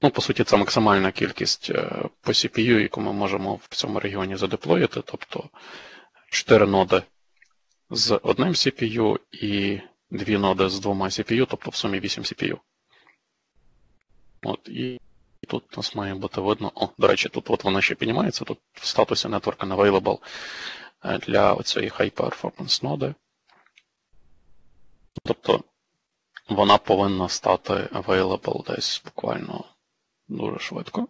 Ну, по суті, це максимальна кількість е, по CPU, яку ми можемо в цьому регіоні задеплоїти, тобто 4 ноди з одним CPU і 2 ноди з двома CPU, тобто в сумі 8 CPU. От, і тут у нас має бути видно. О, до речі, тут от вона ще піднімається, тут в статусі Network Unavailable е, для оцієї High Performance ноди. Тобто вона повинна стати available десь буквально дуже швидко.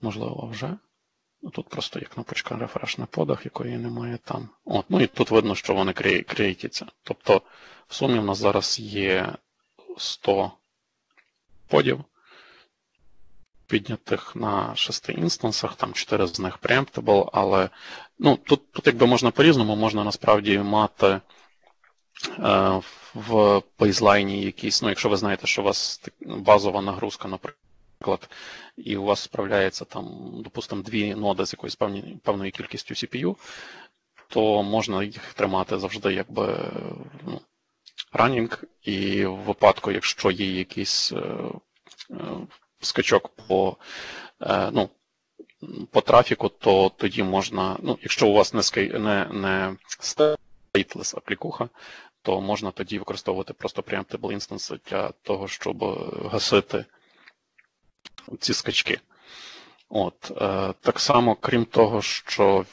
Можливо, вже. Тут просто є кнопочка Refresh на подах, якої немає там. От, ну і тут видно, що вони крейтяться. Тобто, в сумі в нас зараз є 100 подів, піднятих на 6 інстансах, там 4 з них preemptible, але ну, тут, тут якби можна по-різному, можна насправді мати е, в бейзлайні якісь, ну, якщо ви знаєте, що у вас базова нагрузка, наприклад, і у вас справляється там, допустимо, дві ноди з якоюсь певні, певною кількістю CPU, то можна їх тримати завжди якби ну, running, і в випадку, якщо є якийсь е, е, скачок по е, ну, по трафіку, то тоді можна, ну, якщо у вас не не, не stateless аплікуха, то можна тоді використовувати просто preemptible інстанси для того, щоб гасити ці скачки. От, е, Так само, крім того, що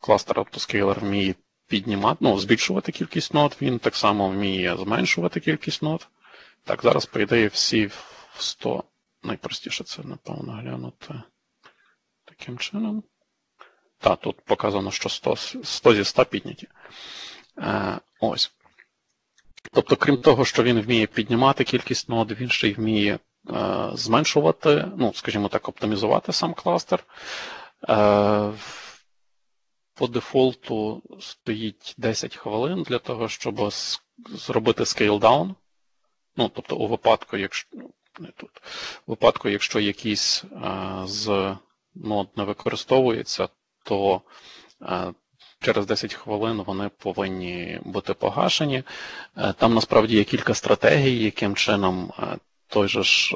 кластер Autoscaler вміє піднімати, ну, збільшувати кількість нод, він так само вміє зменшувати кількість нод. Так, зараз, по ідеї, всі в 100. Найпростіше це, напевно, глянути таким чином. Так, тут показано, що 100 100 зі 100 підняті. Е, Ось. Тобто, крім того, що він вміє піднімати кількість нод, він ще й вміє зменшувати, ну, скажімо так, оптимізувати сам кластер. Е, По дефолту стоїть 10 хвилин для того, щоб зробити down. Ну, тобто, у випадку, якщо ну, не тут, у випадку, якщо якийсь е, з нод не використовується, то е, через 10 хвилин вони повинні бути погашені. Е, там насправді є кілька стратегій, яким чином той же ж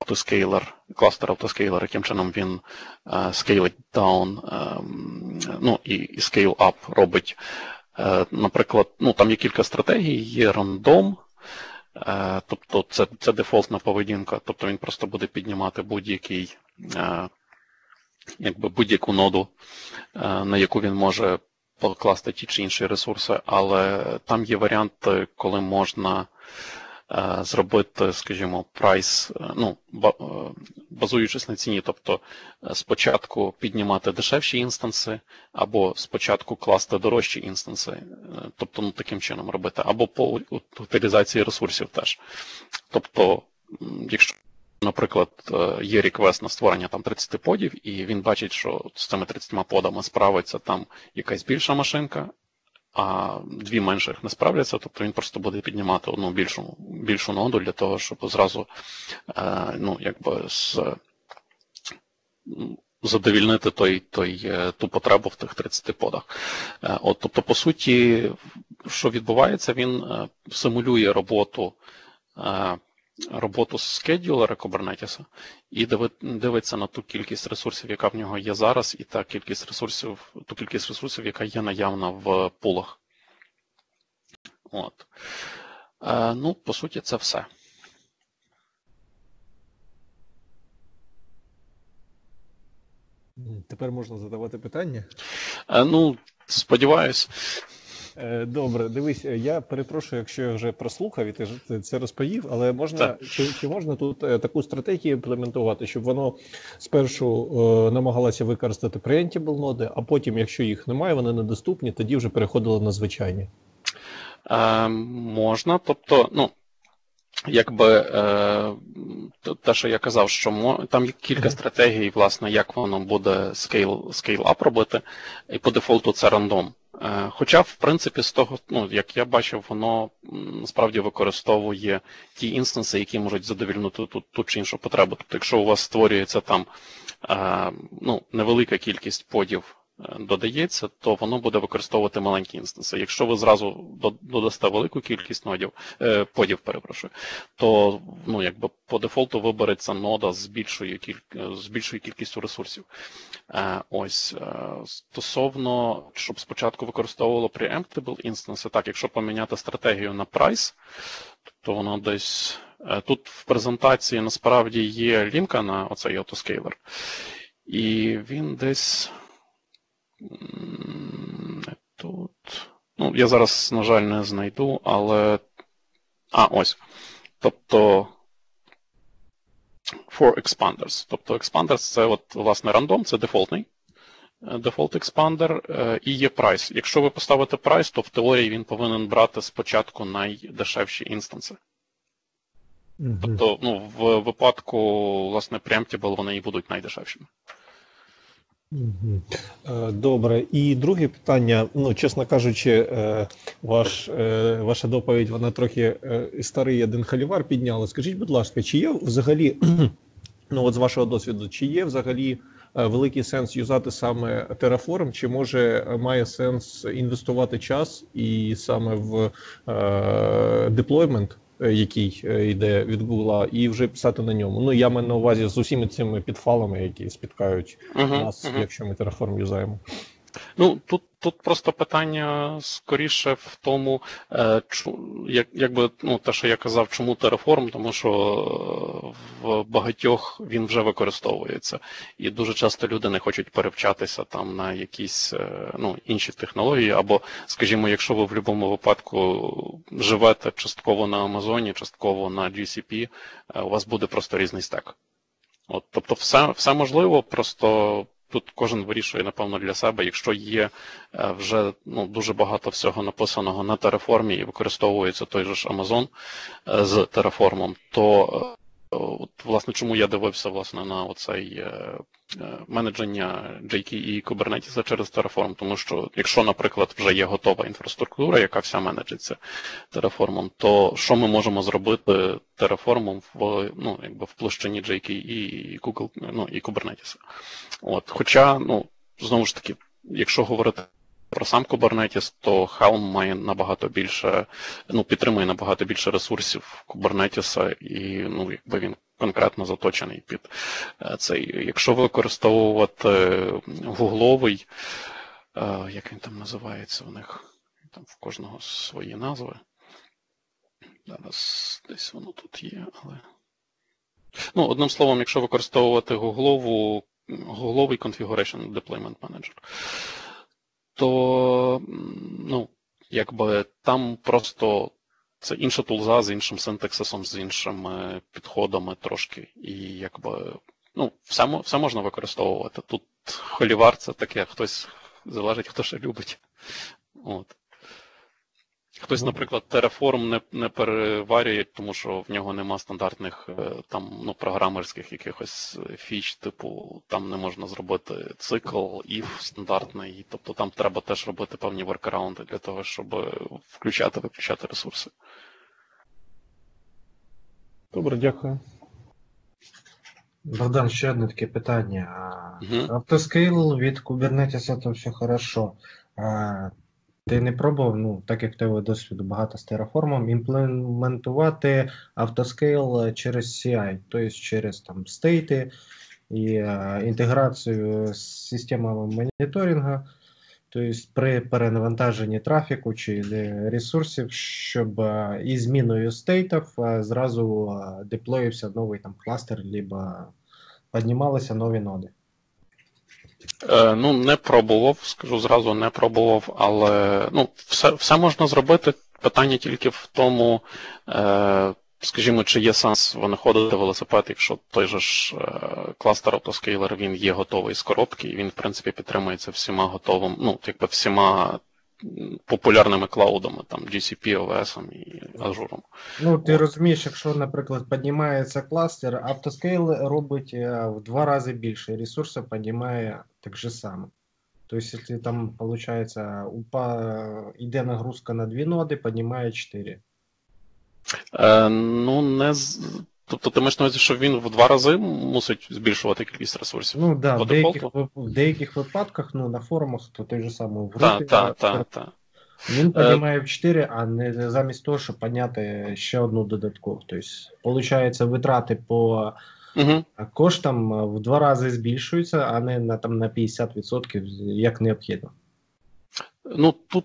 автоскейлер, кластер автоскейлер, яким чином він scale down ну, і, scale up робить. Наприклад, ну, там є кілька стратегій, є рандом. Тобто це це дефолтна поведінка, тобто він просто буде піднімати будь-який якби будь-яку ноду, е, на яку він може покласти ті чи інші ресурси, але там є варіанти, коли можна е, зробити, скажімо, прайс, е, ну, базуючись на ціні, тобто спочатку піднімати дешевші інстанси, або спочатку класти дорожчі інстанси, тобто ну, таким чином робити, або по утилізації ресурсів теж. Тобто, якщо Наприклад, е, є реквест на створення там 30 подів, і він бачить, що з цими 30 подами справиться там якась більша машинка, а дві менших не справляться, тобто він просто буде піднімати одну більшу більшу ноду для того, щоб зразу е, ну, якби з, задовільнити той, той, е, ту потребу в тих 30 подах. От, Тобто, по суті, що відбувається, він симулює роботу роботу скедюлера Kubernetes і дивиться на ту кількість ресурсів, яка в нього є зараз, і та кількість ресурсів, ту кількість ресурсів, яка є наявна в пулах. От. Е, ну, по суті, це все. Тепер можна задавати питання? Е, ну, сподіваюсь. Е, добре, дивись, е, я перепрошую, якщо я вже прослухав і ти це розповів, але можна чи чи можна тут е, таку стратегію імплементувати, щоб воно спершу е, намагалося використати preemptible ноди, а потім, якщо їх немає, вони недоступні, тоді вже переходило на звичайні? Е, Можна, тобто, ну. Якби е, те, що я казав, що там є кілька стратегій, власне, як воно буде scale, scale up робити, і по дефолту це рандом. Е, хоча, в принципі, з того, ну, як я бачив, воно насправді використовує ті інстанси, які можуть задовільнити ту, ту чи іншу потребу. Тобто, якщо у вас створюється там е, ну, невелика кількість подів додається, то воно буде використовувати маленькі інстанси. Якщо ви зразу додасте велику кількість нодів, е, подів, перепрошую, то ну, якби по дефолту вибереться нода з більшою кіль... з більшою кількістю ресурсів. Е, ось стосовно, щоб спочатку використовувало preemptible інстанси, так, якщо поміняти стратегію на price, то воно десь. Тут в презентації насправді є лінка на оцей autoscaler, і він десь не тут. Ну, я зараз, на жаль, не знайду, але. А, ось. Тобто. For expanders. Тобто expanders це от, власне рандом, це дефолтний. Default Expander і є прайс. Якщо ви поставите прайс, то в теорії він повинен брати спочатку найдешевші інстанси. Mm-hmm. Тобто, ну, в випадку, власне, Preemptible вони і будуть найдешевшими. Е, добре. І друге питання. Ну, чесно кажучи, е, ваш, е, ваша доповідь вона трохи старий один халівар підняла. Скажіть, будь ласка, чи є взагалі, ну от з вашого досвіду, чи є взагалі великий сенс юзати саме Terraform, чи може має сенс інвестувати час і саме в деплоймент? Е, який е, йде від Google, і вже писати на ньому. Ну я маю на увазі з усіми цими підфалами, які спіткають uh-huh, нас, uh-huh. якщо ми Terraform юзаємо. Ну тут тут просто питання скоріше в тому, е, як, якби ну, те, що я казав, чому Terraform, тому що в багатьох він вже використовується. І дуже часто люди не хочуть перевчатися там на якісь е, ну, інші технології, або, скажімо, якщо ви в будь-якому випадку живете частково на Амазоні, частково на GCP, е, у вас буде просто різний стек. От, Тобто, все, все можливо, просто. Тут кожен вирішує, напевно, для себе, якщо є е, вже ну, дуже багато всього написаного на Terraform і використовується той же ж Amazon е, з Terraform, то От, Власне, чому я дивився власне, на оцей е, е, менедження JKE і Kubernetes через Terraform, тому що якщо, наприклад, вже є готова інфраструктура, яка вся менеджиться Terraform, то що ми можемо зробити Terraform в ну, якби в площині JKE і Google, ну, і Kubernetes? От, Хоча, ну, знову ж таки, якщо говорити про сам Kubernetes, то Helm має набагато більше, ну, підтримує набагато більше ресурсів Kubernetes, і ну, якби він конкретно заточений під е, цей. Якщо використовувати гугловий, е, як він там називається у них, там в кожного свої назви. Зараз десь воно тут є, але. Ну, одним словом, якщо використовувати гуглову, гугловий Configuration Deployment Manager, то ну, якби там просто це інша тулза з іншим синтаксисом, з іншими підходами трошки. І якби ну, все все можна використовувати. Тут холівар це таке, хтось залежить, хто що любить. От. Хтось, наприклад, Terraform не не переварює, тому що в нього нема стандартних е, там ну, програмерських якихось фіч, типу там не можна зробити цикл, if стандартний, тобто там треба теж робити певні воркараунди для того, щоб включати виключати ресурси. Добре, дякую. Богдан, ще одне таке питання. Autoscale від Kubernetes це все хорошо. Ти не пробував, ну, так як в тебе досвіду багато з Terraform, імплементувати autoscale через CI, тобто через там state и і е, інтеграцію з системами моніторингу, тобто при перенавантаженні трафіку чи ресурсів, щоб е, із зміною стейтів е, зразу деплоївся новий там кластер, либо піднімалися нові ноди. Е, ну, не пробував, скажу зразу, не пробував, але ну, все все можна зробити. Питання тільки в тому, е, скажімо, чи є сенс винаходити велосипед, якщо той же ж е, кластер автоскейлер він є готовий з коробки, і він, в принципі, підтримується всіма готовим, ну, якби всіма популярними клаудами, там GCP, OS і Azure. Ну, ти розумієш, якщо, наприклад, піднімається кластер, автоскейл робить е, в два рази більше, ресурси піднімає так же само. Тобто, якщо там, виходить, упа... йде нагрузка на дві ноди, піднімає 4. Е, ну, не Тобто ти маєш на увазі, що він в два рази мусить збільшувати кількість ресурсів? Ну да, в деяких, в деяких випадках, ну на форумах, то той же самий в групі, так, так, так. Він піднімає в 4, а не замість того, щоб підняти ще одну додаткову. Тобто, виходить, витрати по Угу. коштам е, в два рази збільшуються, а не на там на 50%, як необхідно. Ну тут.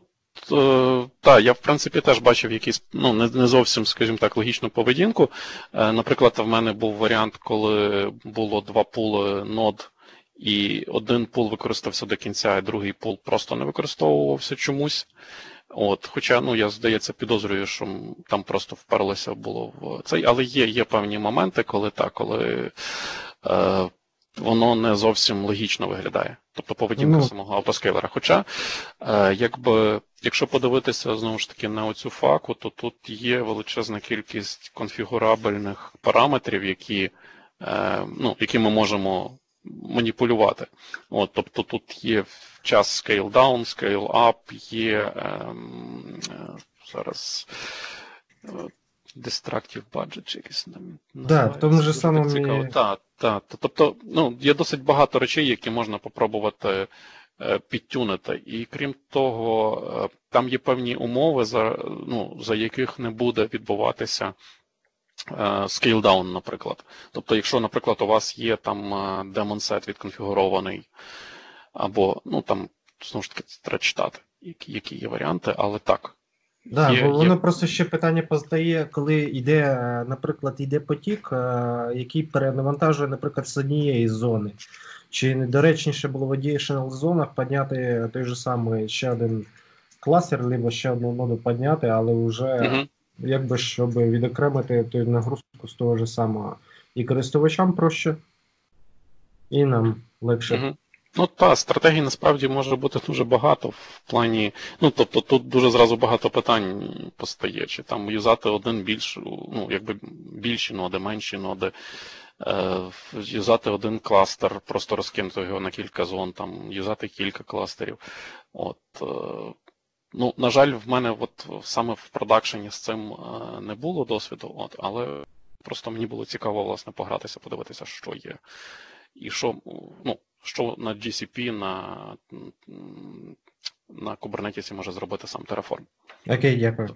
Е, так, я в принципі теж бачив якісь, ну, не, не зовсім, скажімо так, логічну поведінку. Е, наприклад, в мене був варіант, коли було два пули нод, і один пул використався до кінця, а другий пул просто не використовувався чомусь. От, Хоча, ну, я, здається, підозрюю, що там просто вперлося було в цей, але є, є певні моменти, коли так, коли е, воно не зовсім логічно виглядає. Тобто поведінка Ну. самого автоскейлера. Хоча, е, якби, якщо подивитися знову ж таки на оцю факу, то тут є величезна кількість конфігурабельних параметрів, які, е, ну, які ми можемо маніпулювати. От, тобто тут є час scale down, scale up, є ем, е, зараз. е, Destructive budget чи якийсь нам Да, в тому ж самому Так, так. Тобто, ну, є досить багато речей, які можна попробувати е, підтюнити. І крім того, е, там є певні умови, за, ну, за яких не буде відбуватися е, scale down, наприклад. Тобто, якщо, наприклад, у вас є там е, демон-сет відконфігурований, або, ну там, знову ж таки, треба читати, які, які є варіанти, але так. Да, Є- бо є. воно просто ще питання постає, коли йде, е, наприклад, йде потік, е, який перенавантажує, наприклад, з однієї зони. Чи недоречніше було в additional зонах підняти той же самий ще один кластер, либо ще одну ноду підняти, але вже Угу. Якби щоб відокремити ту нагрузку з того ж самого. І користувачам проще, і нам легше. Угу. Ну та стратегій насправді може бути дуже багато в плані. Ну тобто тут дуже зразу багато питань постає, чи там юзати один більш, ну якби більші ноди, менші ноди, е, юзати один кластер, просто розкинути його на кілька зон, там юзати кілька кластерів. От, е, ну, на жаль, в мене от саме в продакшені з цим е, не було досвіду, от, але просто мені було цікаво власне погратися, подивитися, що є. І що, ну, що на GCP, на, на Kubernetes може зробити сам Terraform. Окей, дякую.